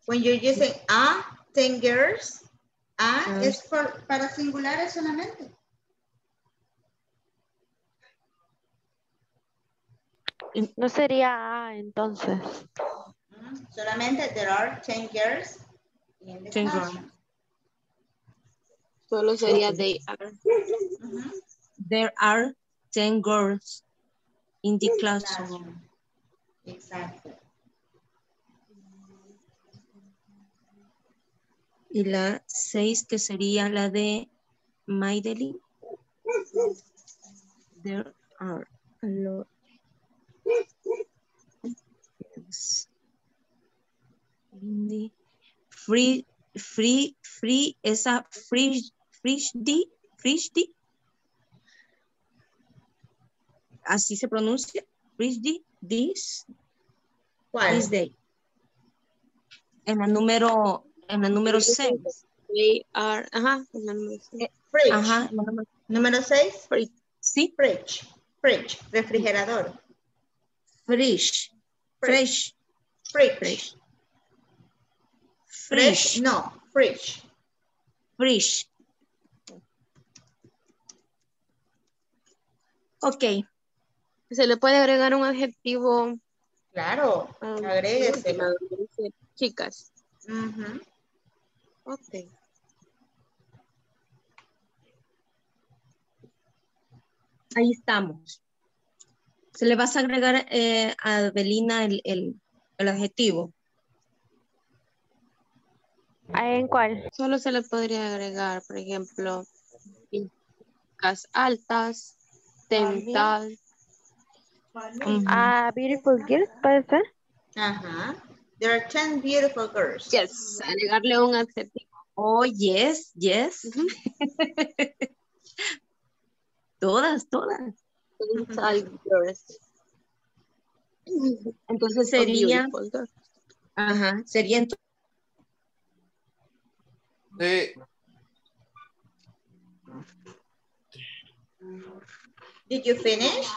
when you're using a, 10 girls, a Ah. es por- para singulares solamente. No sería A entonces. Solamente there are 10 girls in the 10 girls. classroom. Solo sería they are. There are 10 girls in the classroom. Exacto. Y la 6, que sería la de Maidelin. There are a lot. Yes. In the free, free, free, esa free, free, free, así se pronuncia, free, this, ¿Cuál? this day. En la número, en la número 6. They are, ajá, en la número seis. Fridge. Ajá, número- Número 6. Sí. Fridge. Fridge. Refrigerador. fresh, fresh, Fridge. fresh, Fresh. fresh, No. Fridge. fresh. Ok. Se le puede agregar un adjetivo. Claro. Agréguese. dice Chicas. Ujú. Ok. Ahí estamos. Se le vas a agregar eh, a Adelina el, el, el adjetivo. ¿En cuál? Solo se le podría agregar, por ejemplo, chicas altas, dental. Ah, Beautiful Girls, puede ser. Ajá. There are 10 beautiful girls. Yes, agregarle un adjetivo. Oh, yes, yes. todas, todas. Dental girls. Entonces sería, ajá, sería ento- Sí. Did you finish?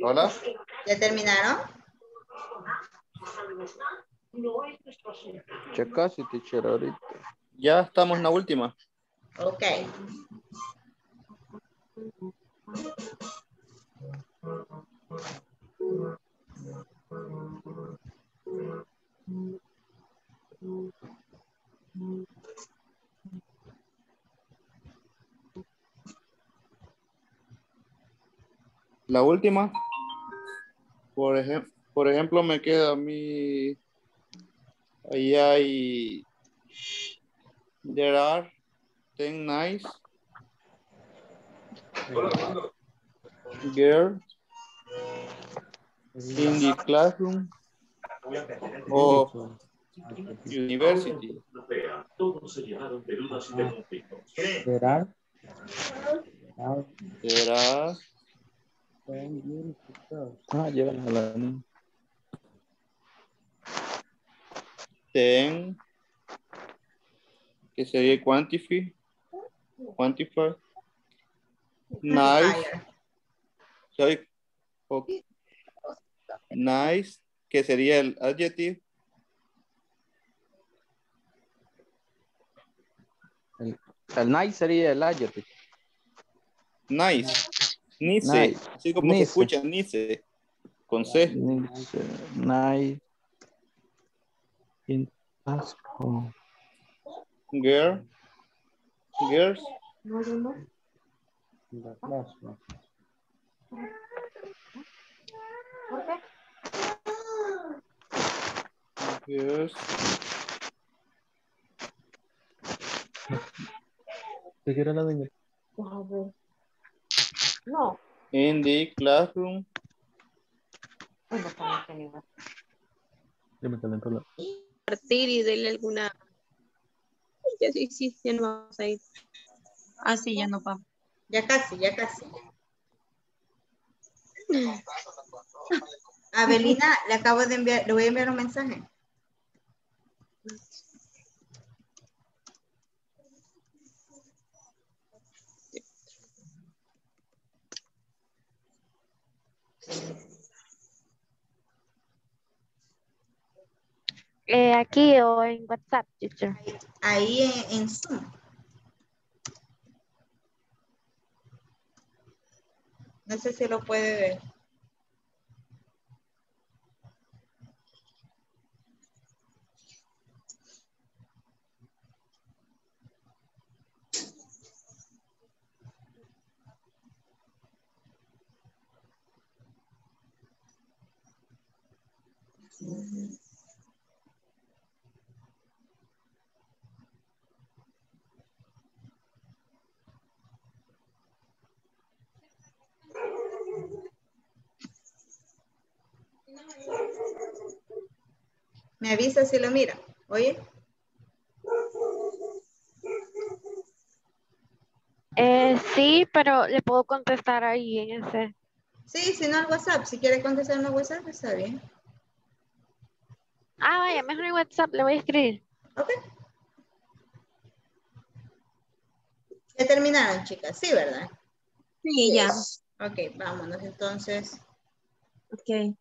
Hola. ¿Ya terminaron? Ya casi, teacher, ahorita. Ya estamos en la última. Ok. La última. Por, ejem- por ejemplo, me queda a mí. Ahí hay. There are 10 nice. Girls in the classroom of university. There are. There are Ah, llegan a la niña. 10 que sería quantify quantify nice soy ok. nice que sería el adjetivo El, el nice sería el adjective. nice nice, Nice. así como se escucha nice con C Nice. Nice. In classroom. girl girls classroom. girls ¿Te quiero la niña? No. in the classroom Ya me calentó la... Partir y darle alguna. Ya sí, sí, ya no vamos a ir. Ah, sí, ya no va. Ya casi, ya casi. Avelina, le acabo de enviar, le voy a enviar un mensaje. Eh, aquí o en WhatsApp, teacher. Ahí en, en Zoom. No sé si lo puede ver. Me avisa si lo mira. Oye, Eh, sí, pero le puedo contestar ahí en ese. sí, si no al WhatsApp. Si quiere contestarme al WhatsApp, está bien. Ah, vaya, mejor en WhatsApp le voy a escribir. Ok. Ya terminaron, chicas. Sí, ¿verdad? Sí, ya. Ok, vámonos entonces. Ok.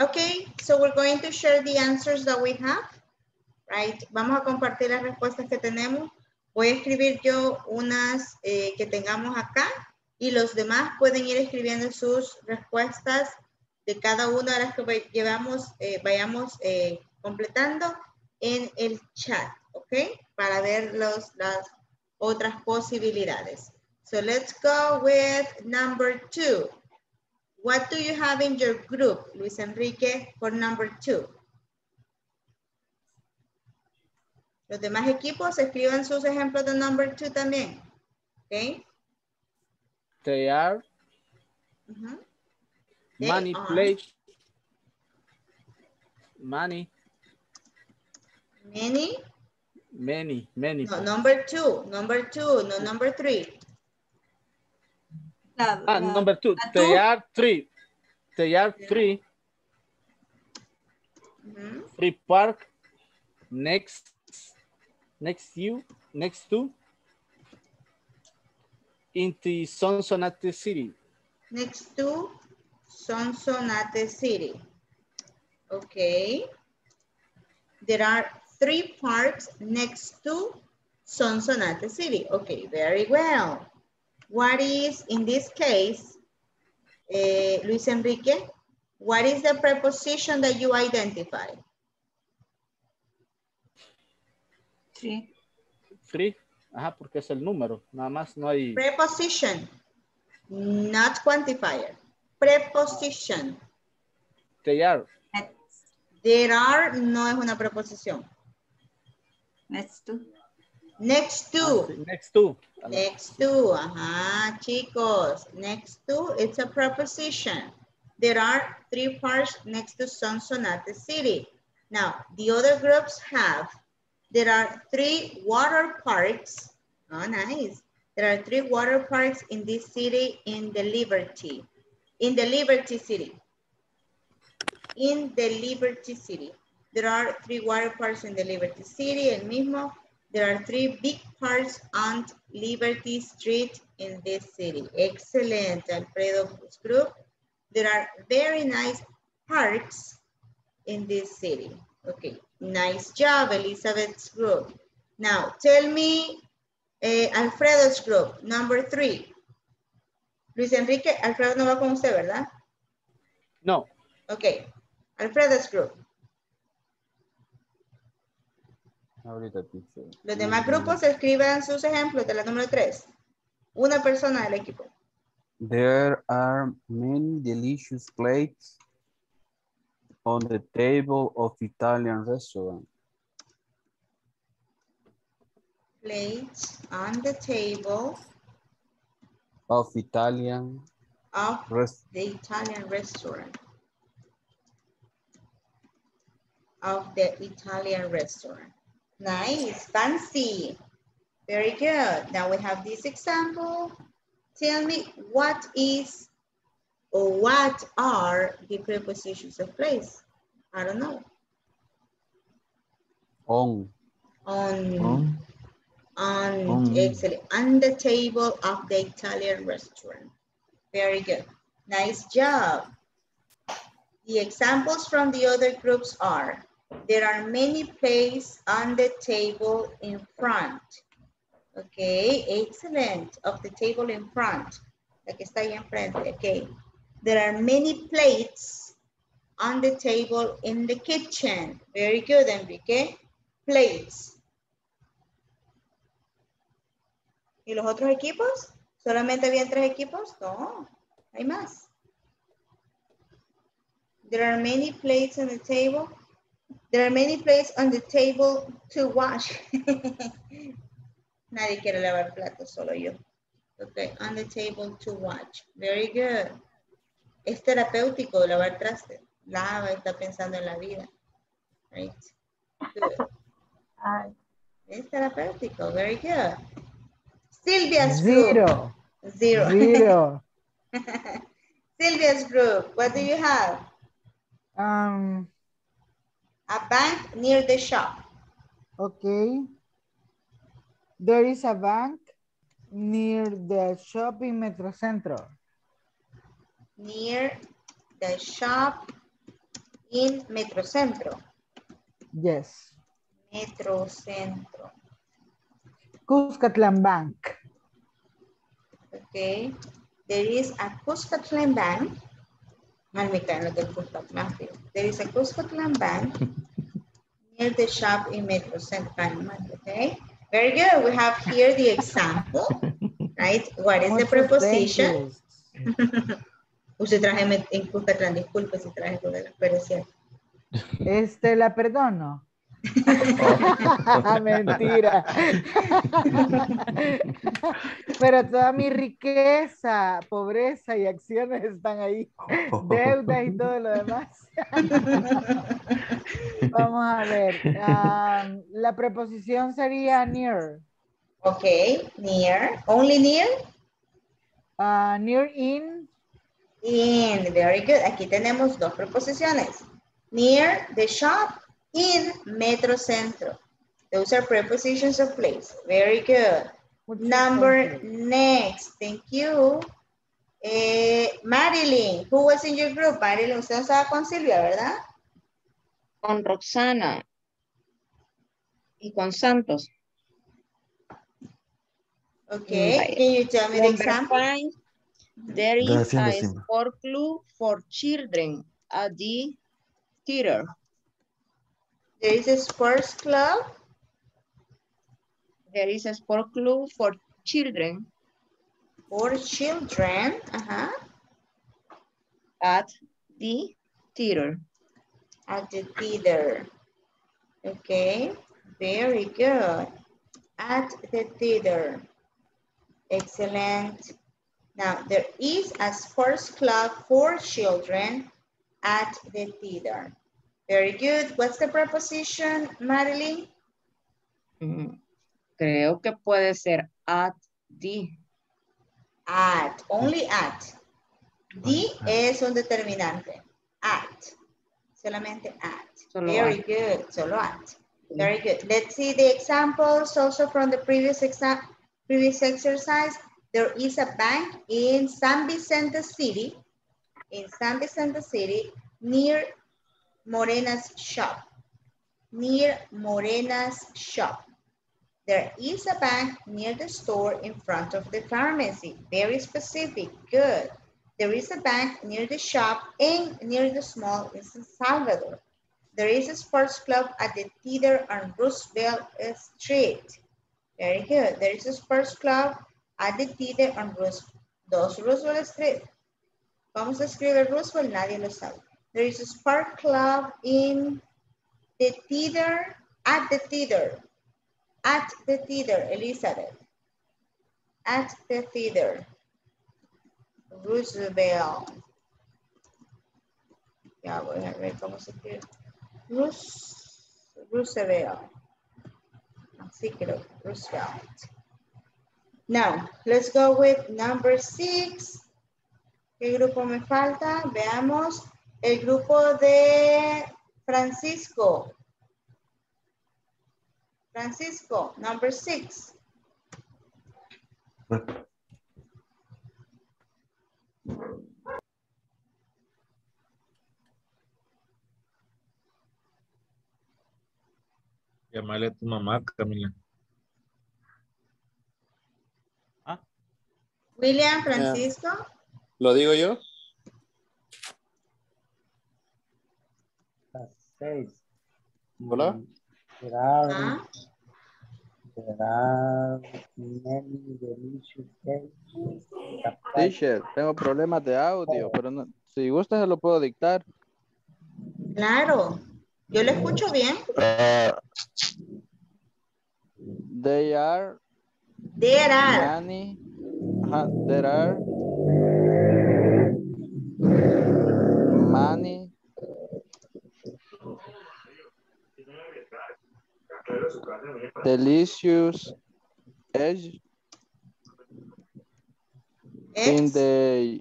Okay, so we're going to share the answers that we have, right? Vamos a compartir las respuestas que tenemos. Voy a escribir yo unas eh, que tengamos acá y los demás pueden ir escribiendo sus respuestas de cada una de las que llevamos, eh, vayamos eh, completando en el chat, ¿ok? Para ver los, las otras posibilidades. So let's go with number two. What do you have in your group, Luis Enrique, for number two? Los demás equipos escriban sus ejemplos de number two también. Okay. They are Ujú. They money are. place. Money. Many. Many, many. No, number two, number two, no number three. Ah, number two. They are three. They are three. Mhm. Free park next next you next to in the Sonsonate city. Next to Sonsonate City. Okay. There are three parks next to Sonsonate City. Okay, very well. What is, in this case, eh, Luis Enrique, what is the preposition that you identify? Sí. Free. Ajá, porque es el número. Nada más no hay. Preposition, not quantifier. Preposition. They are. There are no es una preposición. Next to. Next to. Next to. Next to, ajá, uh-huh, chicos. Next to, it's a preposition. There are three parks next to Sonsonate City. Now, the other groups have, there are three water parks. Oh, nice. There are three water parks in this city in the Liberty. In the Liberty City. In the Liberty City. There are three water parks in the Liberty City, el mismo. There are three big parks on Liberty Street in this city. Excellent, Alfredo Group. There are very nice parks in this city. Okay, nice job, Elizabeth's group. Now, tell me, eh, Alfredo's group, number three. Luis Enrique, Alfredo no va con usted, ¿verdad? No. Okay, Alfredo's group. Ahorita. Los demás grupos escriban sus ejemplos de la número tres. Una persona del equipo. There are many delicious plates on the table of Italian restaurant. Plates on the table Of Italian of rest. the Italian restaurant. Of the Italian restaurant. Nice, fancy. Very good. Now we have this example. Tell me what is or what are the prepositions of place? I don't know. On. On, On. on, On. excellent. On the table of the Italian restaurant. Very good. Nice job. The examples from the other groups are, there are many plates on the table in front. Okay, excellent. Of the table in front. La que está ahí enfrente, okay. There are many plates on the table in the kitchen. Very good, Enrique. Plates. ¿Y los otros equipos? ¿Solamente habían tres equipos? No, hay más. There are many plates on the table. There are many plates on the table to wash. Nadie quiere lavar platos, solo yo. Okay, on the table to watch. Very good. Es terapéutico lavar trastes. Lava, está pensando en la vida. Right. Good. Es terapéutico. Very good. Sylvia's group. Zero. Zero. Zero. Sylvia's group. What do you have? Um, A bank near the shop. okay. There is a bank near the shopping Metrocentro. Near the shop in Metrocentro. Yes. Metrocentro. Cuscatlan Bank. Okay. There is a Cuscatlan Bank. Malmita lo del Cuscatlan. There is a Cuscatlan Bank near the shop in Metrocentro. Okay. Very good. We have here the example, right? What is the preposition? Usted traje en Cuscatlán, disculpe si traje el pero es cierto. Este, la perdono. Mentira. Pero toda mi riqueza, pobreza y acciones están ahí. Deudas y todo lo demás. Vamos a ver. um, la preposición sería near. Ok, near. Only near? Uh, near in. In, very good. Aquí tenemos dos preposiciones. Near the shop, in Metrocentro. Those are prepositions of place. Very good. Number next. Thank you. Eh, Marilyn, who was in your group? Marilyn, usted estaba con Silvia, ¿verdad? Con Roxana. Y con Santos. Okay, Vaya. can you tell me the Number example? five, there Está is haciendo a Simba. sport club for children at the theater. There is a sports club. There is a sport club for children For children. Uh-huh. at the theater. At the theater. Okay, very good. At the theater. Excellent. Now, there is a sports club for children at the theater. Very good. What's the preposition, Marilyn? Mm, Creo que puede ser at the. At, only at. The es un determinante. At. Solamente at. Solo Very at. good. Solo at. Very good. Let's see the examples also from the previous exam previous exercise. There is a bank in San Vicente City, in San Vicente City, near Morena's shop. Near Morena's shop. There is a bank near the store in front of the pharmacy. Very specific, good. There is a bank near the shop and near the small in San Salvador. There is a sports club at the theater on Roosevelt Street. Very good. There is a sports club at the theater on Roos dos Roosevelt Street. Vamos a escribir Roosevelt, nadie lo sabe. There is a Spark club in the theater, at the theater. At the theater, Elizabeth. At the theater. Roosevelt. Ya voy a ver cómo se escribe. Roosevelt. Así creo, Roosevelt. Now, let's go with number six. ¿Qué grupo me falta? Veamos. El grupo de Francisco. Francisco, number six. Llamarle a tu mamá, Camila. William, Francisco. ¿Lo digo yo? Seis. Hola. There are, Ah, there are many delicious cakes. Teacher, tengo problemas de audio, pero no, si gusta se lo puedo dictar. claro. Yo lo escucho bien. Ah, they are There are. many. Ajá, there are delicious eggs in the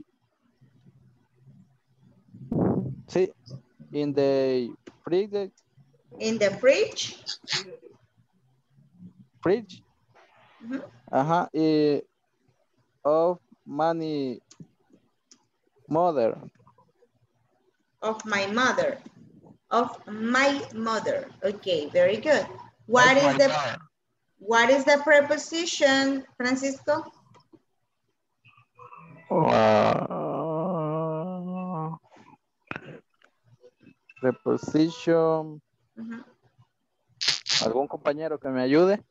sí, in the fridge in the fridge. fridge Mhm. ajá y of many mother Of my mother. Of my mother. Okay, very good. What is the what is the preposition, Francisco? Preposition Ujú. algún compañero que me ayude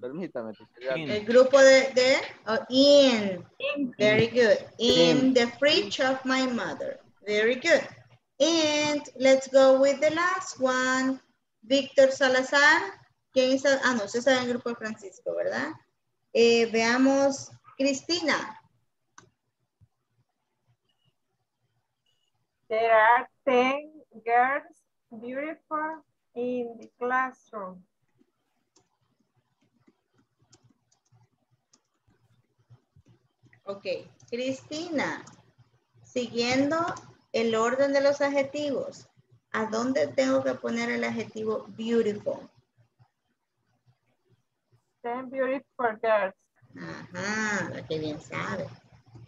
permítame El grupo de, de oh, in. Very good. In In. the fridge of my mother. Very good. And let's go with the last one. Víctor Salazar. ¿Quién está? Ah, no, usted está en el grupo de Francisco, ¿verdad? Eh, veamos, Cristina. There are 10 girls beautiful in the classroom. Ok, Cristina, siguiendo el orden de los adjetivos, ¿a dónde tengo que poner el adjetivo beautiful? Ten beautiful girls. Ajá, que bien sabe.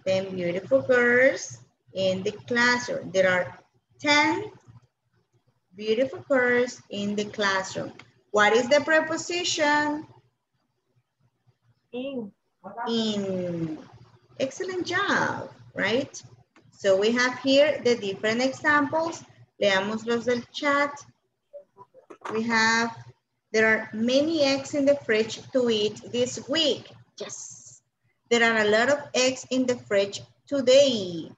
Ten beautiful girls in the classroom. There are 10 beautiful girls in the classroom. What is the preposition? In. In. Excellent job, right? So we have here the different examples. Leamos los del chat. We have, there are many eggs in the fridge to eat this week. Yes. There are a lot of eggs in the fridge today.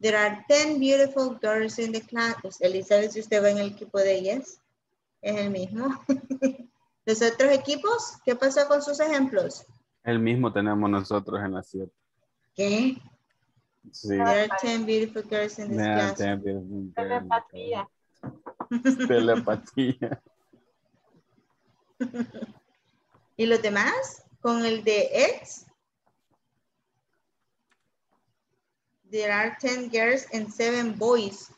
There are 10 beautiful girls in the class. Pues, Elizabeth, si usted va en el equipo de ellas, es el mismo. Los otros equipos, ¿qué pasó con sus ejemplos? El mismo tenemos nosotros en la 7. ¿Qué? Sí. There are 10 beautiful girls in this class. Telepatía. Telepatía. ¿Y los demás? Con el de ex. There are 10 girls and 7 boys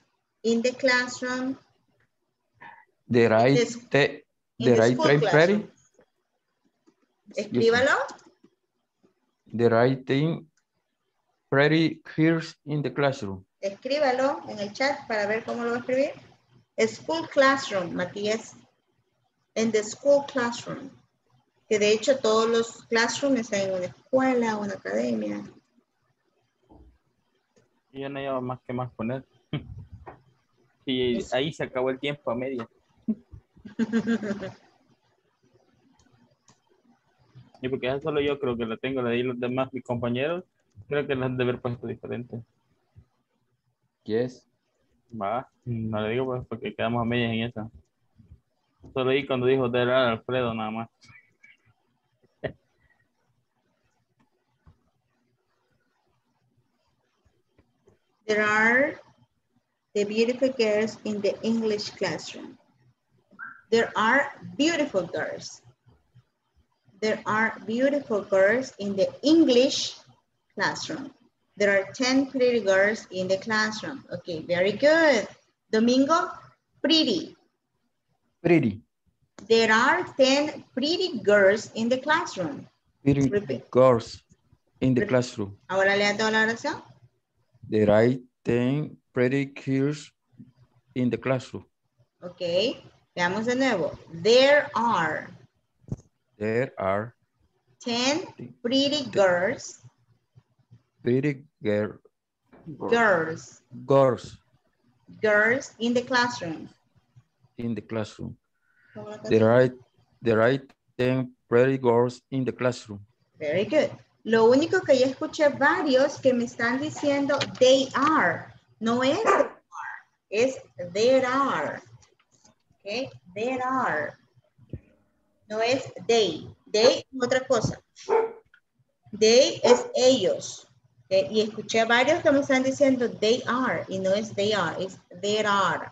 in the classroom. The, right? there are 10 Escríbalo. Pretty Curse in the Classroom. Escríbalo en el chat para ver cómo lo va a escribir. School Classroom, Matías. En the School Classroom. Que de hecho todos los classrooms están en una escuela, una academia. Yo no llevo más que más poner. Y ahí se acabó el tiempo a media. y porque eso solo yo creo que la tengo, la de los demás mis compañeros creo que las han de haber puesto diferente. Yes. Va, no le digo pues porque quedamos a medias en esa. Solo ahí cuando dijo de Alfredo nada más. There are the beautiful girls in the English classroom. There are beautiful girls. There are beautiful girls in the English classroom. There are 10 pretty girls in the classroom. Okay, very good. Domingo, pretty. Pretty. There are 10 pretty girls in the classroom. Pretty Repeat. girls in the classroom. Ahora lea toda la oración. The right thing pretty girls in the classroom. Ok, veamos de nuevo. There are There are 10 pretty girls, pretty girl, girls, girls girls in the classroom. in the classroom. ¿Cómo lo The canción? right, the right thing pretty girls in the classroom. Very good. Lo único que yo escuché varios que me están diciendo they are. No es they are, es there are. Okay, there are. No es they. They es otra cosa. They es ellos. Okay, Y escuché varios que me están diciendo they are y no es they are, es there are.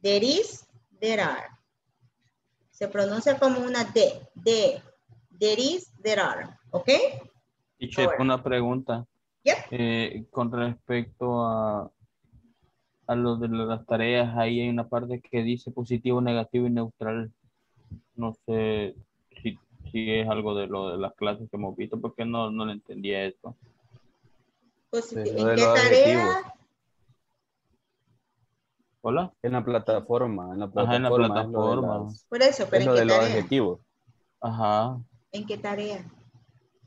There is, there are. Se pronuncia como una D, de. There is, there are. ¿Ok? Teacher, Ahora. una pregunta. Yep. Eh, con respecto a, a lo de las tareas, ahí hay una parte que dice positivo, negativo y neutral. No sé si, si es algo de lo de las clases que hemos visto, porque no, no le entendía eso. Positivo. Lo ¿En de qué los tarea? adjetivos. ¿Hola? En la plataforma, en la plataforma. Ajá, en la es lo de plataforma. las- Por eso, es pero lo ¿en de qué los tarea? adjetivos. Ajá. ¿En qué tarea?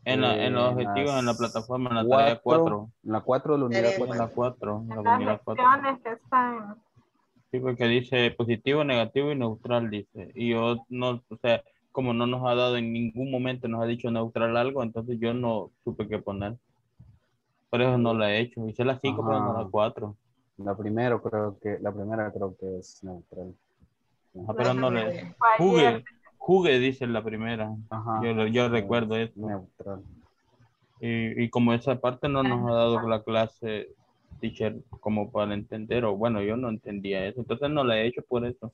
En, la- en los Eh, objetivos, en la plataforma, en la tarea 4. En la 4 de la unidad Tarea En cuatro. la 4, en la Las unidad 4. lecciones que están. Sí, porque dice positivo, negativo y neutral, dice. Y yo no, o sea, como no nos ha dado en ningún momento, nos ha dicho neutral algo, entonces yo no supe qué poner. Por eso no la he hecho. Hice la 5, pero no la Ajá. 4. La primera creo que, la primera creo que es neutral. Ah, pero no le... Jugue, jugue, dice la primera. Ajá. Yo, yo recuerdo eso. Neutral. Y, y como esa parte no nos ha dado la clase, teacher, como para entender, o bueno, yo no entendía eso, entonces no la he hecho por eso.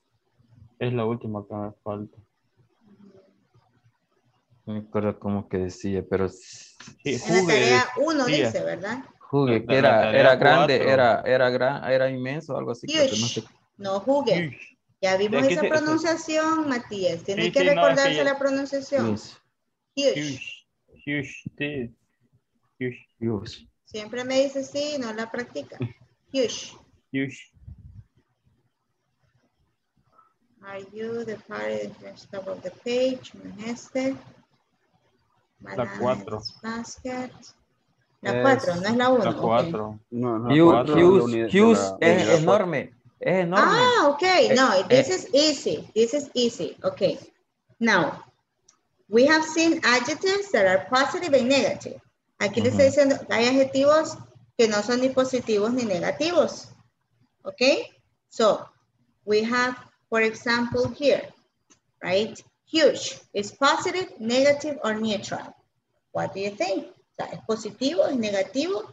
Es la última que me falta. No me acuerdo cómo que decía, pero Sí, En la tarea 1 decía. dice, ¿verdad? jugue, que era, era grande, cuatro. era, era gran, era inmenso, algo así. creo que no sé. Jugue. Ya vimos Es que esa se- pronunciación, Matías. Tiene Sí, que sí, no, es que recordarse ya- la pronunciación. Huge, Huge. Huge. Huge. Siempre me dice sí, no la practica. Huge. huge. Are you the party of the page? No es este. La Bananas cuatro. Basket. La Es 4, no es la 1. La cuatro. No, no, de huge, la es enorme, es enorme. Ah, okay. Eh, No, this is easy. This is easy. Okay. Now, we have seen adjectives that are positive and negative. Aquí le estoy diciendo que hay adjetivos que no son ni positivos ni negativos. Okay? So, we have, for example, here, right? Huge. Is positive, negative, or neutral? What do you think? O sea, ¿Es positivo, es negativo?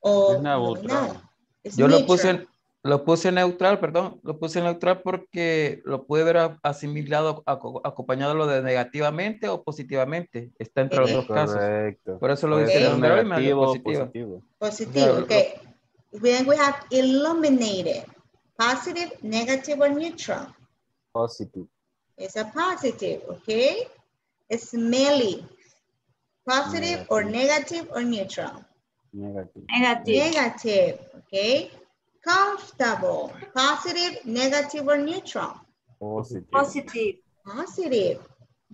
O Es neutral. Es Yo lo neutral. puse, lo puse neutral, perdón, lo puse neutral porque lo pude ver asimilado, aco- acompañado lo de negativamente o positivamente. Está entre los dos casos. Correcto. Por eso lo hice ser neutral y me positivo. positivo. Positive, Claro, okay. Then we have illuminated. Positive, negative, or neutral? Positive. It's a positive, okay? Smelly. Positive or negative or neutral? Negative. Negative. Negative, okay? Comfortable. Positive, negative, or neutral? Positive. Positive. Positive.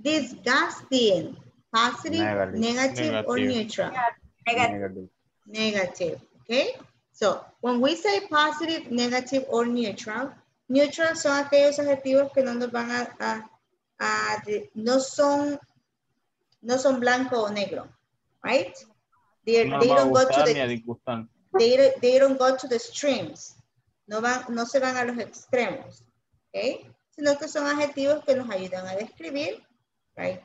Disgusting. Positive, Negative. negative, or Negative. neutral? Negative. negative, okay? So, when we say positive, negative, or neutral, neutral son aquellos adjetivos que no nos van a, a- a de- no son, no son blanco o negro, right? They, No don't go to the, they, don't- they don't go to the extremes. No van, no se van a los extremos, okay? Sino que son adjetivos que nos ayudan a describir, right?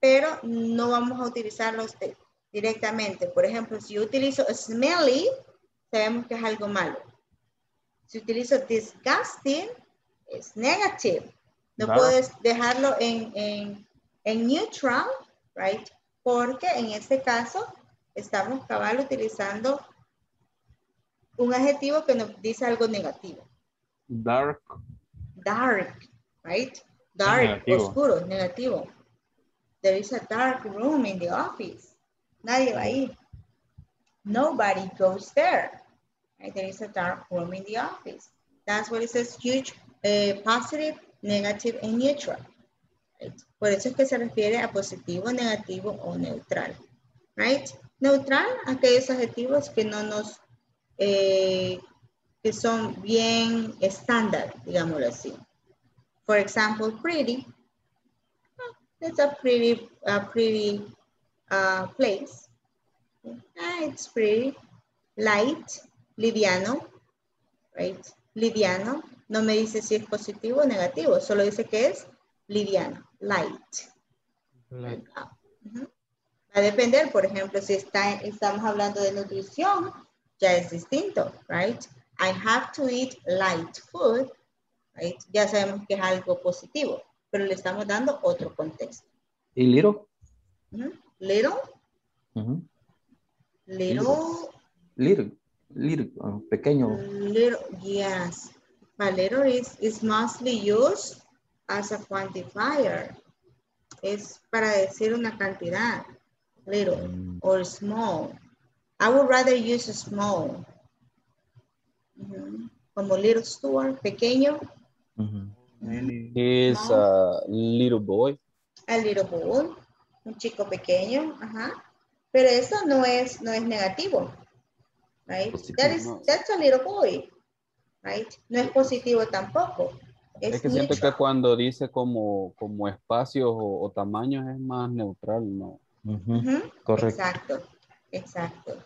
Pero no vamos a utilizarlos de- directamente. Por ejemplo, si yo utilizo smelly, sabemos que es algo malo. Si utilizo disgusting, es negative. No Claro. puedes dejarlo en, en, en neutral, right? Porque en este caso estamos cabal utilizando un adjetivo que nos dice algo negativo. Dark. Dark, right? Dark, negativo. oscuro, negativo. There is a dark room in the office. Nadie va ahí. Nobody goes there. There is a dark room in the office. That's what it says huge, eh, positive, negative, and neutral. Por eso es que se refiere a positivo, negativo o neutral. Right? Neutral, aquellos adjetivos que no nos, eh, que son bien estándar, digámoslo así. For example, pretty. Oh, It's a pretty, a pretty uh, place. Ah, it's pretty. Light, liviano, right? Liviano. No me dice si es positivo o negativo, solo dice que es liviano, light. Ah. Va a depender, por ejemplo, si está, estamos hablando de nutrición, ya es distinto, right? I have to eat light food, right? Ya sabemos que es algo positivo, pero le estamos dando otro contexto. ¿Y little? Little, little, Little, little, pequeño. little, yes. But little is, is mostly used as a quantifier. Es para decir una cantidad. Little or small. I would rather use small. Como little store, pequeño. Is a little boy. A little boy, un chico pequeño, ajá. Pero eso no es, no es negativo, right? That is, that's a little boy, right? No es positivo tampoco. Es, Es que siento que cuando dice como, como espacios o, o tamaños es más neutral, ¿no? Ujú, Correcto. Exacto, exacto.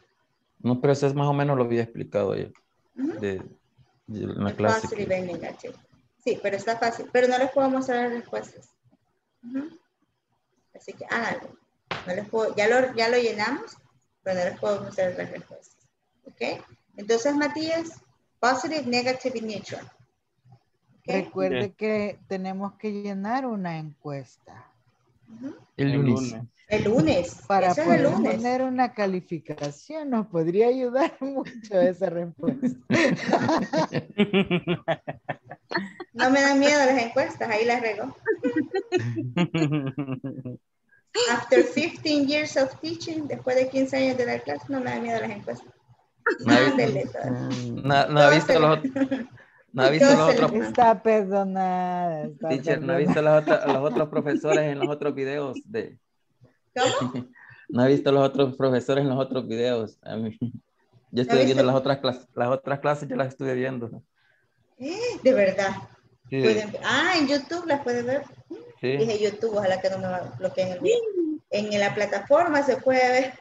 No, pero eso es más o menos lo había explicado ya. Ujú. De, de- la El clase. Sí, pero está fácil. Pero no les puedo mostrar las respuestas. Así que háganlo. No les puedo, ya, lo, ya lo llenamos, pero no les puedo mostrar las respuestas. ¿Ok? Entonces, Matías, positive, negative y neutral. ¿Ok? Recuerde que tenemos que llenar una encuesta. El El lunes. El lunes. Para Eso es el poder lunes. poner una calificación nos podría ayudar mucho esa respuesta. No me dan miedo las encuestas, ahí las rego. After 15 years of teaching, después de 15 años de dar clases, no me da miedo las encuestas. No ha visto, no, no ha visto los, ot- no ha visto los otros, Está perdonada. Está teacher, no ha perdonada. visto los otros, los otros profesores en los otros videos de, ¿Cómo? no ha visto los otros profesores en los otros videos. A mí- yo estuve viendo las otras clases, las otras clases yo las estuve viendo. Eh, De verdad. Sí, ah, en YouTube las pueden ver. sí. Dije YouTube, ojalá que no me bloqueen el video. En la plataforma se puede ver.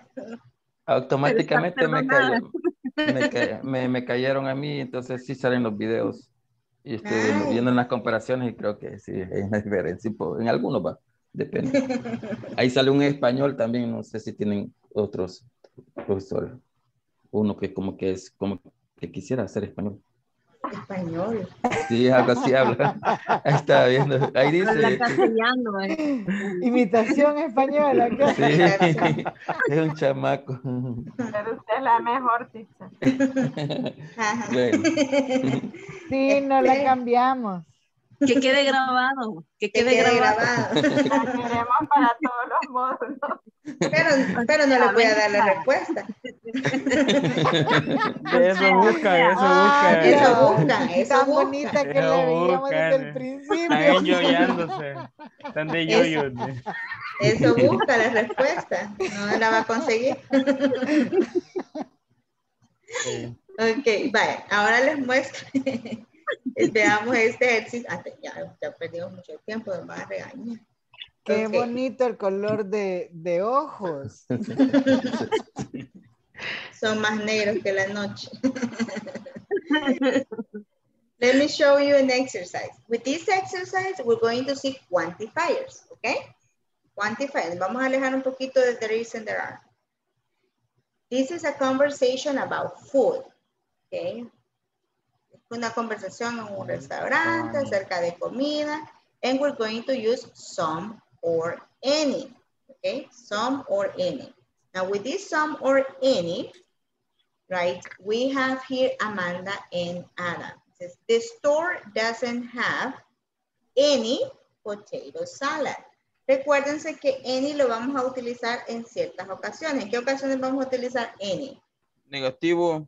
Automáticamente me, perdonada. cayó- me, ca- me- me cayeron a mí, entonces sí salen los videos. Y estoy viendo, Ay. viendo las comparaciones y creo que sí, hay una diferencia. En algunos va, depende. Ahí sale un español también, no sé si tienen otros profesores. Uno que como que es como que quisiera ser español. Español. Sí, algo así habla. Ahí estaba viendo. Ahí dice. castellano. eh. Imitación española. ¿qué? Sí, es un chamaco. Pero usted es la mejor. Bueno. Sí, no la cambiamos. Que quede grabado. Que Que quede, quede grabado. La queremos para todos los módulos. Pero, pero no les voy a dar la respuesta. De eso buscan, eso Ah, buscan. Eso buscan, eso Tan buscan. bonita que Eso le veíamos desde el principio. Están enjoyándose. Están de Eso. yoyos. Eso busca la respuesta. No la va a conseguir. Sí. Ok, vale. Ahora les muestro. Veamos este ejercicio. Ah, ya, ya perdimos mucho tiempo, me van a regañar. Qué Ok. bonito el color de, de ojos. Son más negros que la noche. Let me show you an exercise. With this exercise, we're going to see quantifiers, okay? Quantifiers. Vamos a alejar un poquito de there is and there are. This is a conversation about food, okay? Una conversación en un restaurante acerca de comida, and we're going to use some or any, okay? Some or any. Now with this some or any, right, we have here Amanda and Adam. It says, the store doesn't have any potato salad. Recuérdense que any lo vamos a utilizar en ciertas ocasiones. ¿En qué ocasiones vamos a utilizar any? Negativo.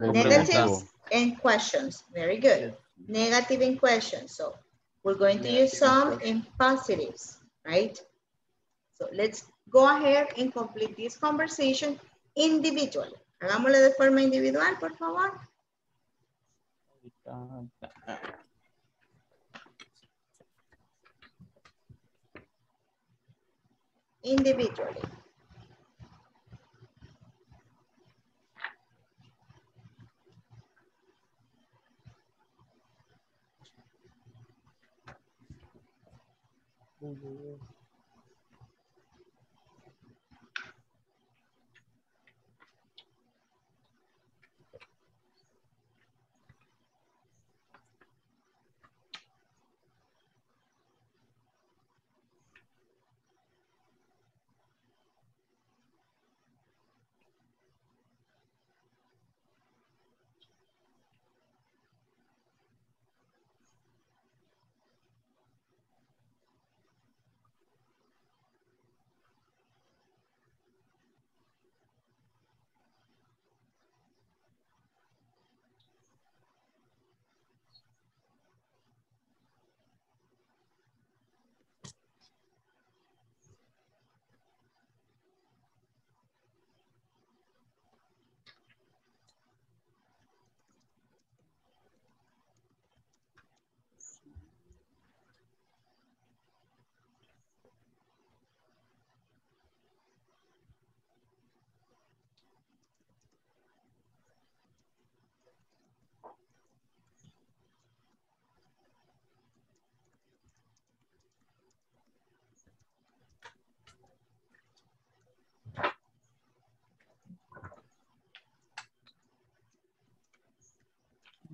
o Negatives preguntado. And questions. Very good. Negative and questions. So we're going to use some in positives, right? So let's go ahead and complete this conversation individually. Hagámoslo de forma individual, por favor. Individually. 嗯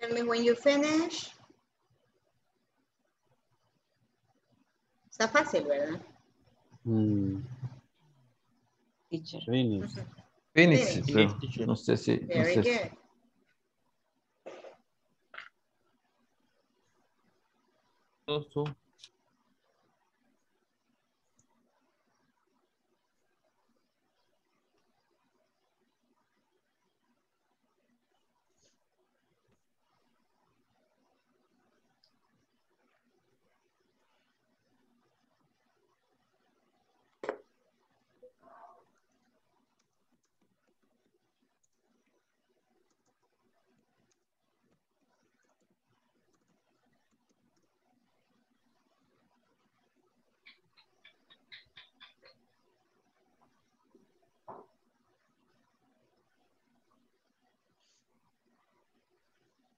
Tell me when you finish. Está fácil, ¿verdad? Hmm. Finish. Phoenix, Phoenix. pero no sé si. no Very sé si- good. Todos son.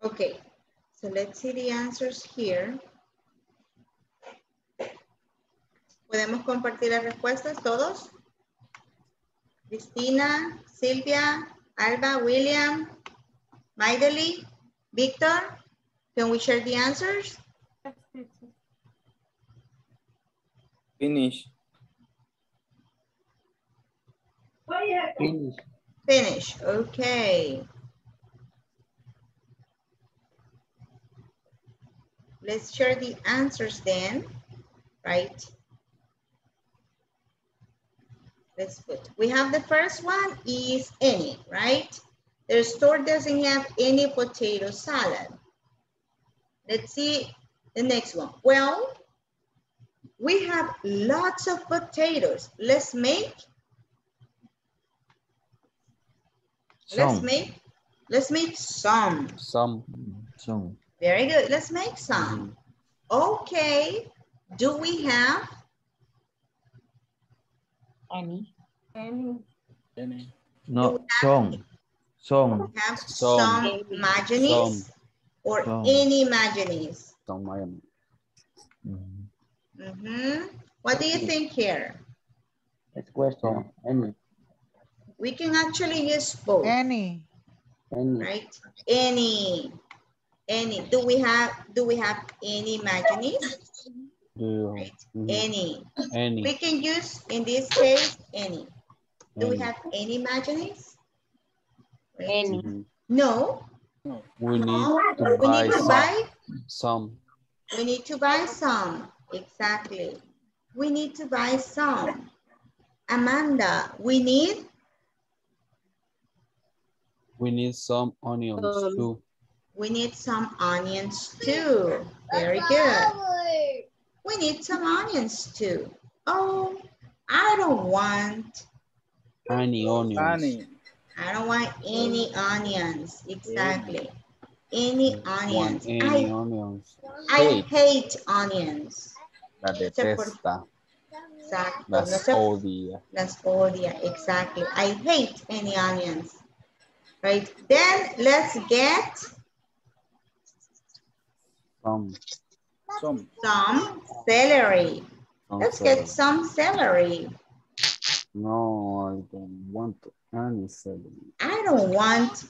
Okay, so let's see the answers here. ¿Podemos compartir las respuestas todos? Cristina, Silvia, Alba, William, Maideli, Victor, can we share the answers? Finish. Finish. Finish, okay. Let's share the answers then, right? Let's put, we have the first one is any, right? The store doesn't have any potato salad. Let's see the next one. Well, we have lots of potatoes. Let's make, let's make, let's make some. Some. Some. Very good. Let's make some. Okay. Do we have Any. Any. No, son. Son. have Some. some imaginings Some. or Some. any imaginings? Some Miami. Mhm. What do you think here? It's question. Any. We can actually use both, Any. Any. right? Any, any. Do we have, do we have any imaginings? Yeah. Right? Mhm. Any. Any. We can use, in this case, any. Do we have any imaginings? Any. Mhm. No, We need to We buy need to some. buy Some. We need to buy some. Exactly. We need to buy some. Amanda, we need We need some onions Um, too. We need some onions too. Very good. We need some onions too. Oh, I don't want, Any onions. Honey. I don't want any onions. Exactly. Any onions. any I, onions. I Hate. hate onions. La detesta. Exacto. No Las se- odia. Las odia, exactly. I hate any onions. Right, then let's get Some. Some. some celery. some Let's celery. get some celery. No, I don't want any celery. I don't want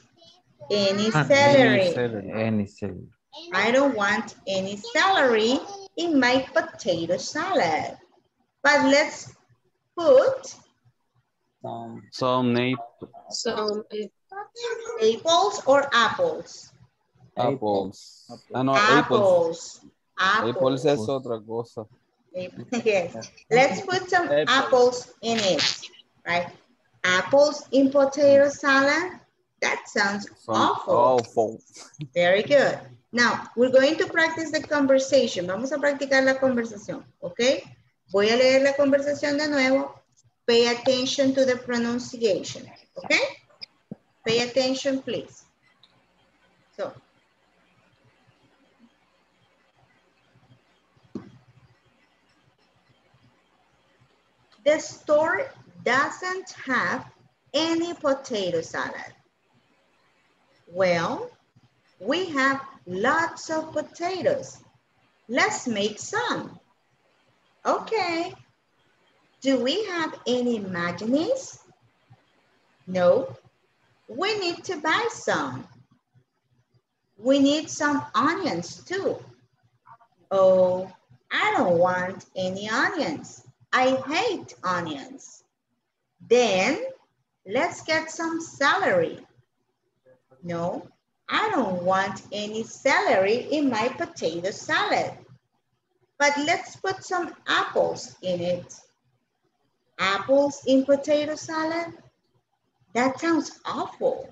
any celery. Any celery. Any celery. I don't want any celery in my potato salad. But let's put Some, Some nape Some, apples or apples. Apples. Ah, no, apples. Apples. Apples es otra cosa. Yes. Let's put some Apples. apples in it, right? Apples in potato salad? That sounds Some awful. awful. Very good. Now, we're going to practice the conversation. Vamos a practicar la conversación, ¿ok? Voy a leer la conversación de nuevo. Pay attention to the pronunciation, ¿ok? Pay attention, please. So, the store doesn't have any potato salad. Well, we have lots of potatoes. Let's make some. Okay. Do we have any mayonnaise? No. We need to buy some. We need some onions too. Oh, I don't want any onions. I hate onions. Then let's get some celery. No, I don't want any celery in my potato salad. But let's put some apples in it. Apples in potato salad? That sounds awful.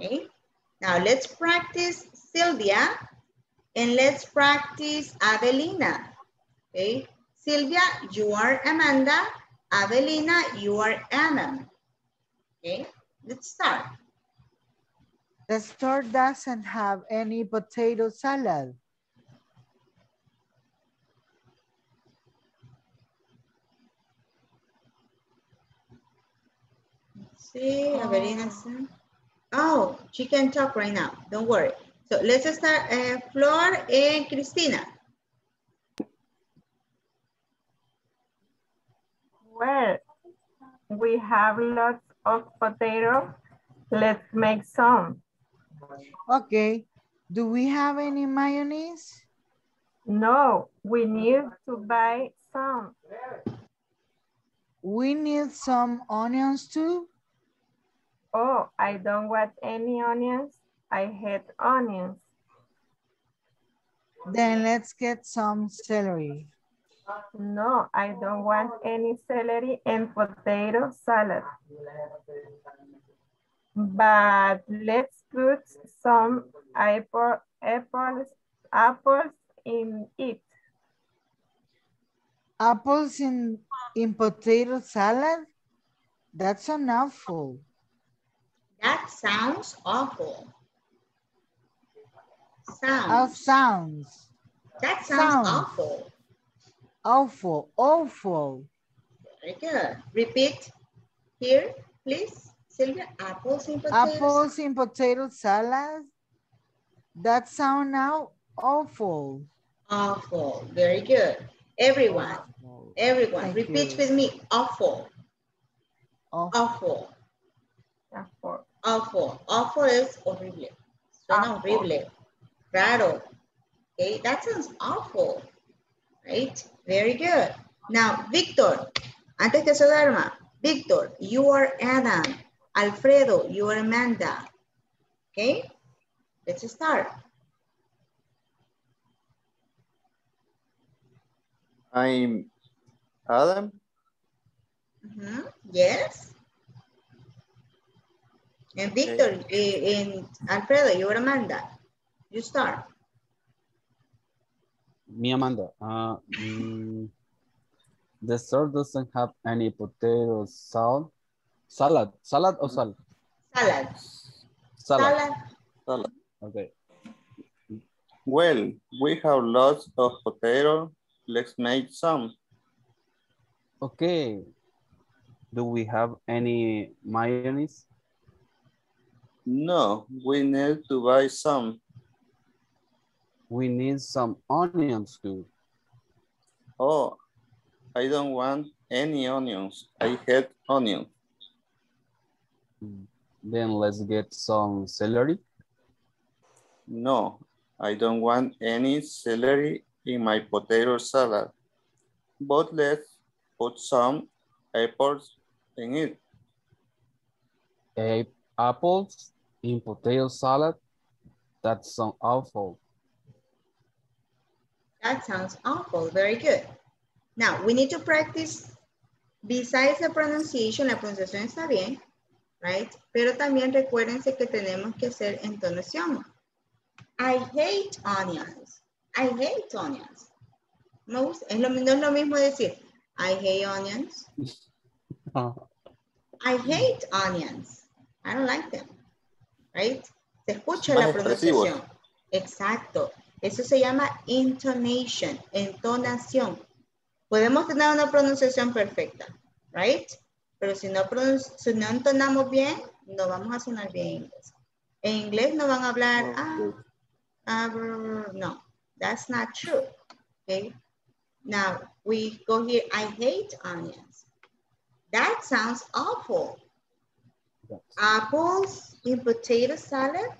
Okay, now let's practice Sylvia and let's practice Avelina. Okay, Sylvia, you are Amanda. Avelina, you are Anna. Okay, let's start. The store doesn't have any potato salad. See, Avelina. said- Oh, she can talk right now. Don't worry. So let's start. Uh, Flor and Cristina. Well, we have lots of potatoes. Let's make some. Okay. Do we have any mayonnaise? No, we need to buy some. We need some onions too. Oh, I don't want any onions. I hate onions. Then let's get some celery. No, I don't want any celery and potato salad. But let's put some apple, apples, apples in it. Apples in, in potato salad? That's an awful. That sounds awful. Sounds. sounds. That sounds sounds. awful. Awful, awful. Very good. Repeat here, please. Sylvia, apples in potatoes. Apples in potato salad? That sound now awful. Awful. Very good. Everyone, everyone, Thank repeat you. with me. Awful. Awful. Awful. Apple. Awful. Awful es horrible. Suena Awful. horrible. Raro. Okay, that sounds awful. Right? Very good. Now, Victor, antes que se duerma, Victor, you are Adam. Alfredo, you are Amanda. Okay? Let's start. I'm Adam. Mhm. Yes. And Victor, eh, and Alfredo, you are Amanda. You start. Me, Amanda. Uh, mm, the store doesn't have any potato salad. Salad. Salad or salad? Salad. Salad. Salad. Salad. Okay. Well, we have lots of potato. Let's make some. Okay. Do we have any mayonnaise? No, we need to buy some. We need some onions too. Oh, I don't want any onions. I hate onions. Mm. Then let's get some celery. No, I don't want any celery in my potato salad. But let's put some apples in it. A apples in potato salad. That sounds awful. That sounds awful. Very good. Now, we need to practice, besides the pronunciation, la pronunciación está bien, right? Pero también recuérdense que tenemos que hacer entonación. I hate onions. I hate onions. Es lo, no es lo mismo decir, I hate onions. I hate onions. I don't like them. Right? Se escucha Más la pronunciación. Exacto. Eso se llama intonation, entonación. Podemos tener una pronunciación perfecta, right? Pero si no, pronun- si no entonamos bien, no vamos a sonar bien en inglés. En inglés no van a hablar, ah, ah, no, that's not true, okay? Now, we go here, I hate onions. That sounds awful. Apples in potato salad?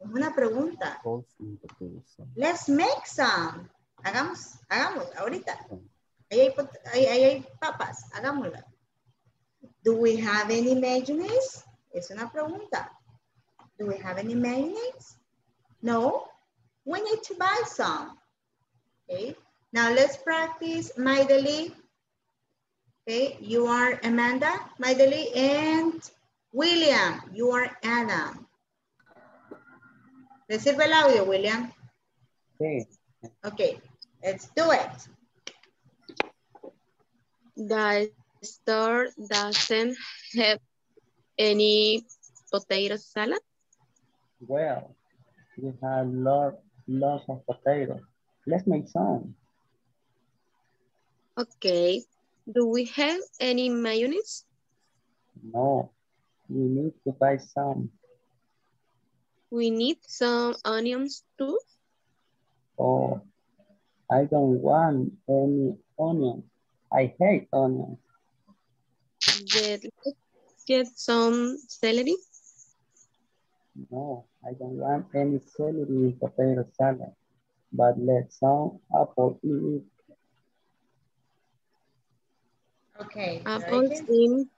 Es una pregunta. Apples in potato salad. Let's make some. Hagamos, hagamos, ahorita. Ahí hay, ahí- ahí hay papas, hagámosla. Do we have any mayonnaise? Es una pregunta. Do we have any mayonnaise? No? We need to buy some. Okay, now let's practice Maideli. Okay, you are Amanda, Maideli, and William, you are Adam. ¿Le sirve el audio, William? Sí. Okay, let's do it. The store doesn't have any potato salad. Well, we have lot, lots of potatoes. Let's make some. Okay. Do we have any mayonnaise? No, we need to buy some. We need some onions too. Oh, I don't want any onions. I hate onions. Then let's get some celery. No, I don't want any celery in potato salad. But let's some apple in it. Okay. very Apples good. in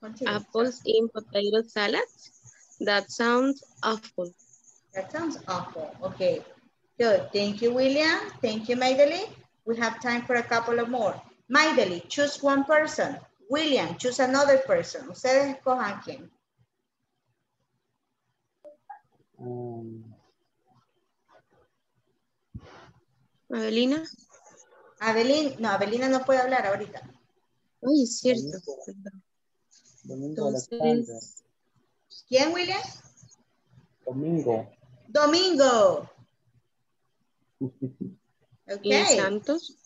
Continue. apples in potato salad. That sounds awful. That sounds awful. Okay, good. Thank you, William. Thank you, Maideli. We have time for a couple of more. Maideli, choose one person. William, choose another person. Ustedes escojan quién. Um, Avelina. Avelina, no, Avelina no puede hablar ahorita. Ay, es cierto. perdón. Domingo Alexander. Entonces, ¿Quién, William? Domingo. Domingo. ¿y Okay. Santos?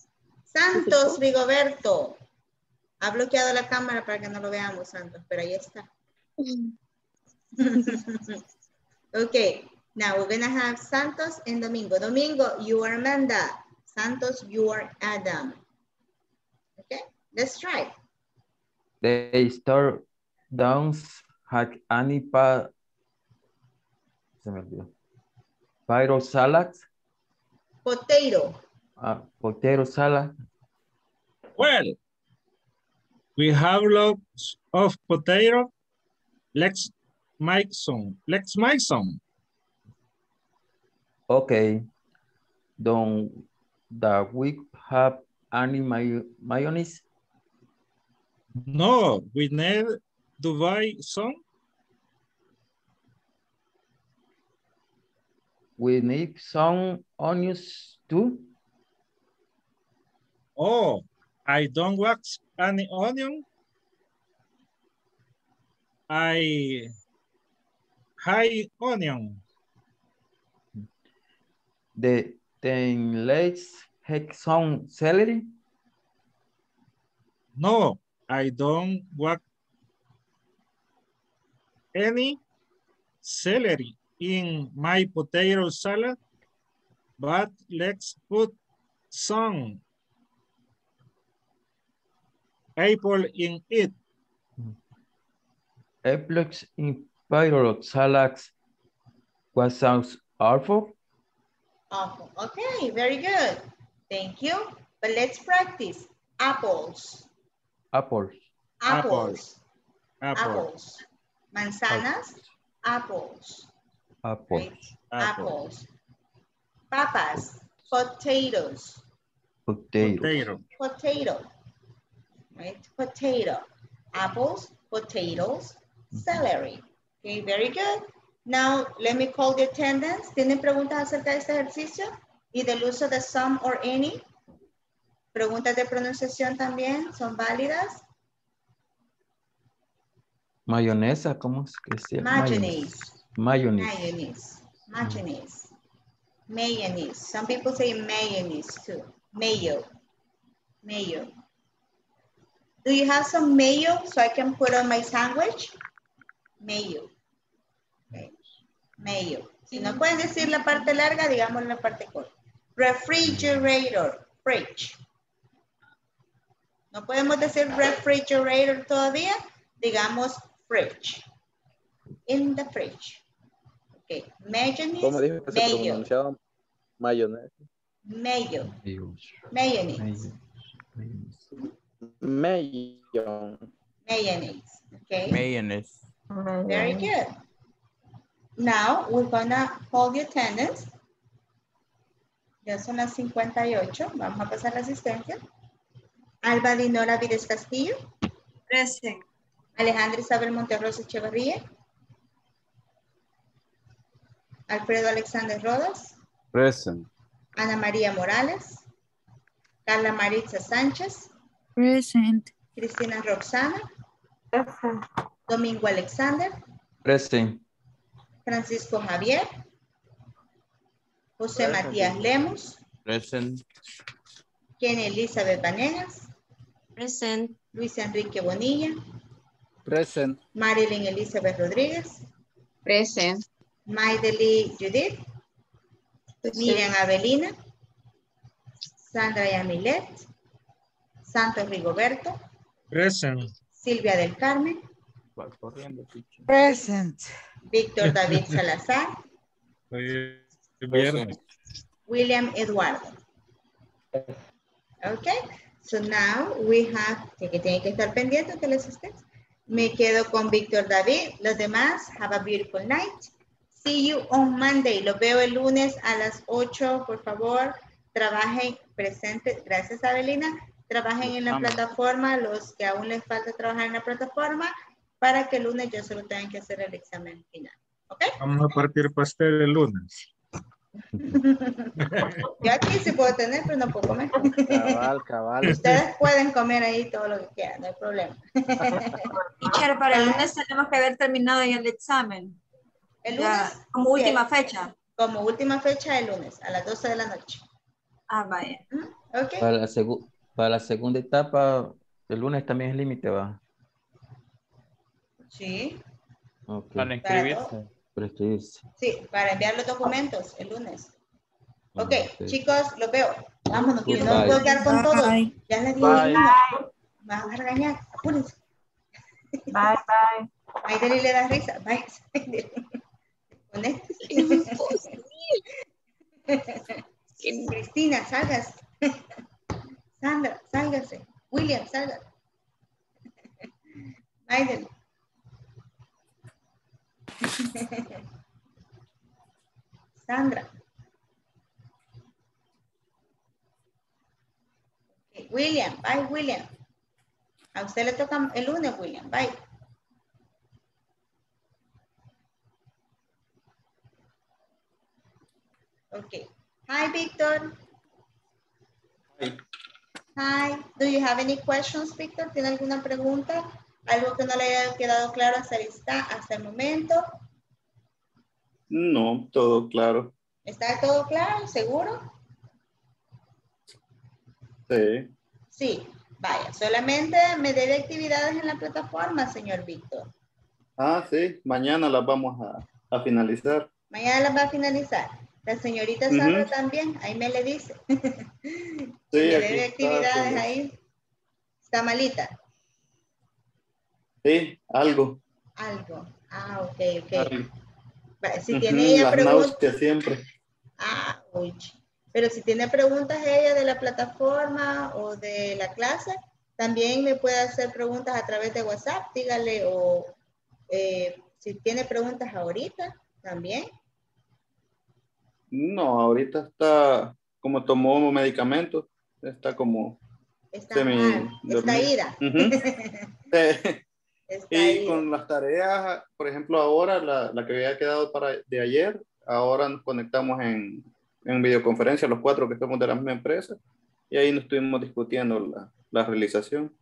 Santos Rigoberto. Ha bloqueado la cámara para que no lo veamos, Santos, pero ahí está. okay, now we're gonna have Santos and Domingo. Domingo, you are Amanda. Santos, you are Adam. Okay, let's try. The store don't have any pa se me olvidó. Pyro salad, Potato. uh, potato salad. Well, we have lots of potato. Let's make some. Let's make some. Okay. Don't that we have any may mayonnaise? No, we need Dubai song? We need some onions too. Oh, I don't want any onion. I high onion. The then let's have some celery. No, I don't want any celery in my potato salad, but let's put some apple in it. Apples in potato salads. What sounds awful? Awful. Okay, very good. Thank you. But let's practice. Apples. Apples. Apples. Apple. Apples. Manzanas. Apples. Apple. Apples. Papas. Potatoes. Potato. Potato. Potato. Right? Potato. Apples. Potatoes. Celery. Okay, very good. Now, let me call the attendance. ¿Tienen preguntas acerca de este ejercicio? Y del uso de some or any. Preguntas de pronunciación también son válidas. Mayonesa, ¿cómo es que se llama? Mayonnaise. Mayonnaise. Mayonnaise. Mayonnaise. Mayonnaise. Some people say mayonnaise too. Mayo. Mayo. Do you have some mayo so I can put on my sandwich? Mayo. Okay. Mayo. Si no pueden decir la parte larga, digamos la parte corta. Refrigerator. Fridge. No podemos decir refrigerator todavía. Digamos fridge. In the fridge. Okay. Mayonnaise. ¿Cómo dijo que se pronunciaba mayonesa? Mayo. Mayonnaise. Mayo. Mayonnaise. Okay. Mayonnaise. Very good. Now we're gonna hold the attendance. Ya son las 58. Vamos a pasar la asistencia. Alba Dinora Vides Castillo. Present. Alejandra Isabel Monterrosa Echeverría. Alfredo Alexander Rodas. Present. Ana María Morales. Carla Maritza Sánchez. Present. Cristina Roxana. Domingo Alexander. Present. Francisco Javier. José Present. Matías Lemos. Present. Kenny Elizabeth Vanegas. Present. Luis Enrique Bonilla. Present. Marilyn Elizabeth Rodríguez. Present. Maideli Judith. Miriam Avelina. Sandra Yamilet. Santos Rigoberto. Present. Silvia del Carmen. Present. Víctor David Salazar. William Eduardo. Okay, so now we have, que tienen que estar pendientes de los ustedes. Me quedo con Víctor David. Los demás, have a beautiful night. See you on Monday. Los veo el lunes a las 8, por favor. Trabajen presentes. Gracias, Abelina. Trabajen en la Vamos. plataforma, los que aún les falta trabajar en la plataforma, para que el lunes yo solo tenga que hacer el examen final. ¿Ok? Vamos a partir pastel el lunes. Yo aquí sí puedo tener, pero no puedo comer. Cabal, cabal. Ustedes pueden comer ahí todo lo que quieran, no hay problema. Teacher, para el lunes tenemos que haber terminado ya el examen. El Ya, lunes. como sí, última fecha. Como última fecha el lunes, a las 12 de la noche. Ah, vaya. ¿Ok? Para la, para la segunda etapa, el lunes también es límite, va. Sí, Ok. Para inscribirse. Sí, para enviar los documentos el lunes. Ok, chicos, los veo. Vámonos, que no puedo quedar con todo. Bye. Ya les Bye. dije. Me van a regañar, apúrense. Bye, bye. Maideli le da risa. Bye. Conéctese. Cristina, salgas. Sandra, sálgase. William, salga. Maidel. Sandra. William, bye William. A usted le toca el lunes, William. Bye. Okay. Hi, Victor. Hi. Hi. Do you have any questions, Victor? ¿Tiene alguna pregunta? ¿Algo que no le haya quedado claro hasta, hasta el momento? No, todo claro. ¿Está todo claro? ¿Seguro? Sí. Sí. Vaya, solamente me debe actividades en la plataforma, señor Víctor. Ah, sí. Mañana las vamos a, a finalizar. Mañana las va a finalizar. La señorita Sandra también, ahí me le dice. Sí, me debe actividades ahí. Está malita. Sí, algo. Algo. Ah, ok, ok. algo. Si tiene ella las preguntas. náuseas siempre. Ah, uy. Pero si tiene preguntas ella de la plataforma o de la clase, también me puede hacer preguntas a través de WhatsApp, dígale, o eh, si tiene preguntas ahorita, también. No, ahorita está, como tomó medicamentos, está como Está semi mal, está ida. Está Y ida. con las tareas, por ejemplo, ahora, la, la que había quedado para de ayer, ahora nos conectamos en, en videoconferencia, los cuatro que somos de la misma empresa, y ahí nos estuvimos discutiendo la, la realización.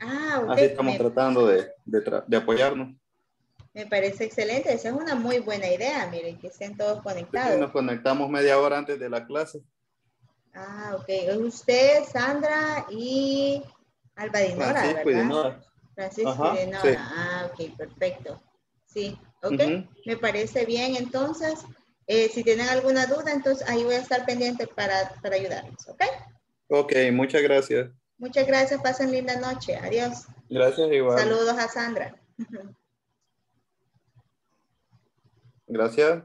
Ah, ok. Así estamos me, tratando de, de, tra- de apoyarnos. me parece excelente. Esa es una muy buena idea, miren, que estén todos Sí, conectados. nos conectamos media hora antes de la clase. Ah, ok. Usted, Sandra y Alba Dinora, Francisco y ¿verdad? Dinora. Francisco Ajá, sí. Ah, ok, perfecto. Sí, ok. Me parece bien. Entonces, eh, si tienen alguna duda, entonces ahí voy a estar pendiente para, para ayudarles, ¿ok? Ok, muchas gracias. Muchas gracias. Pasen linda noche. Adiós. Gracias igual. Saludos a Sandra. Gracias.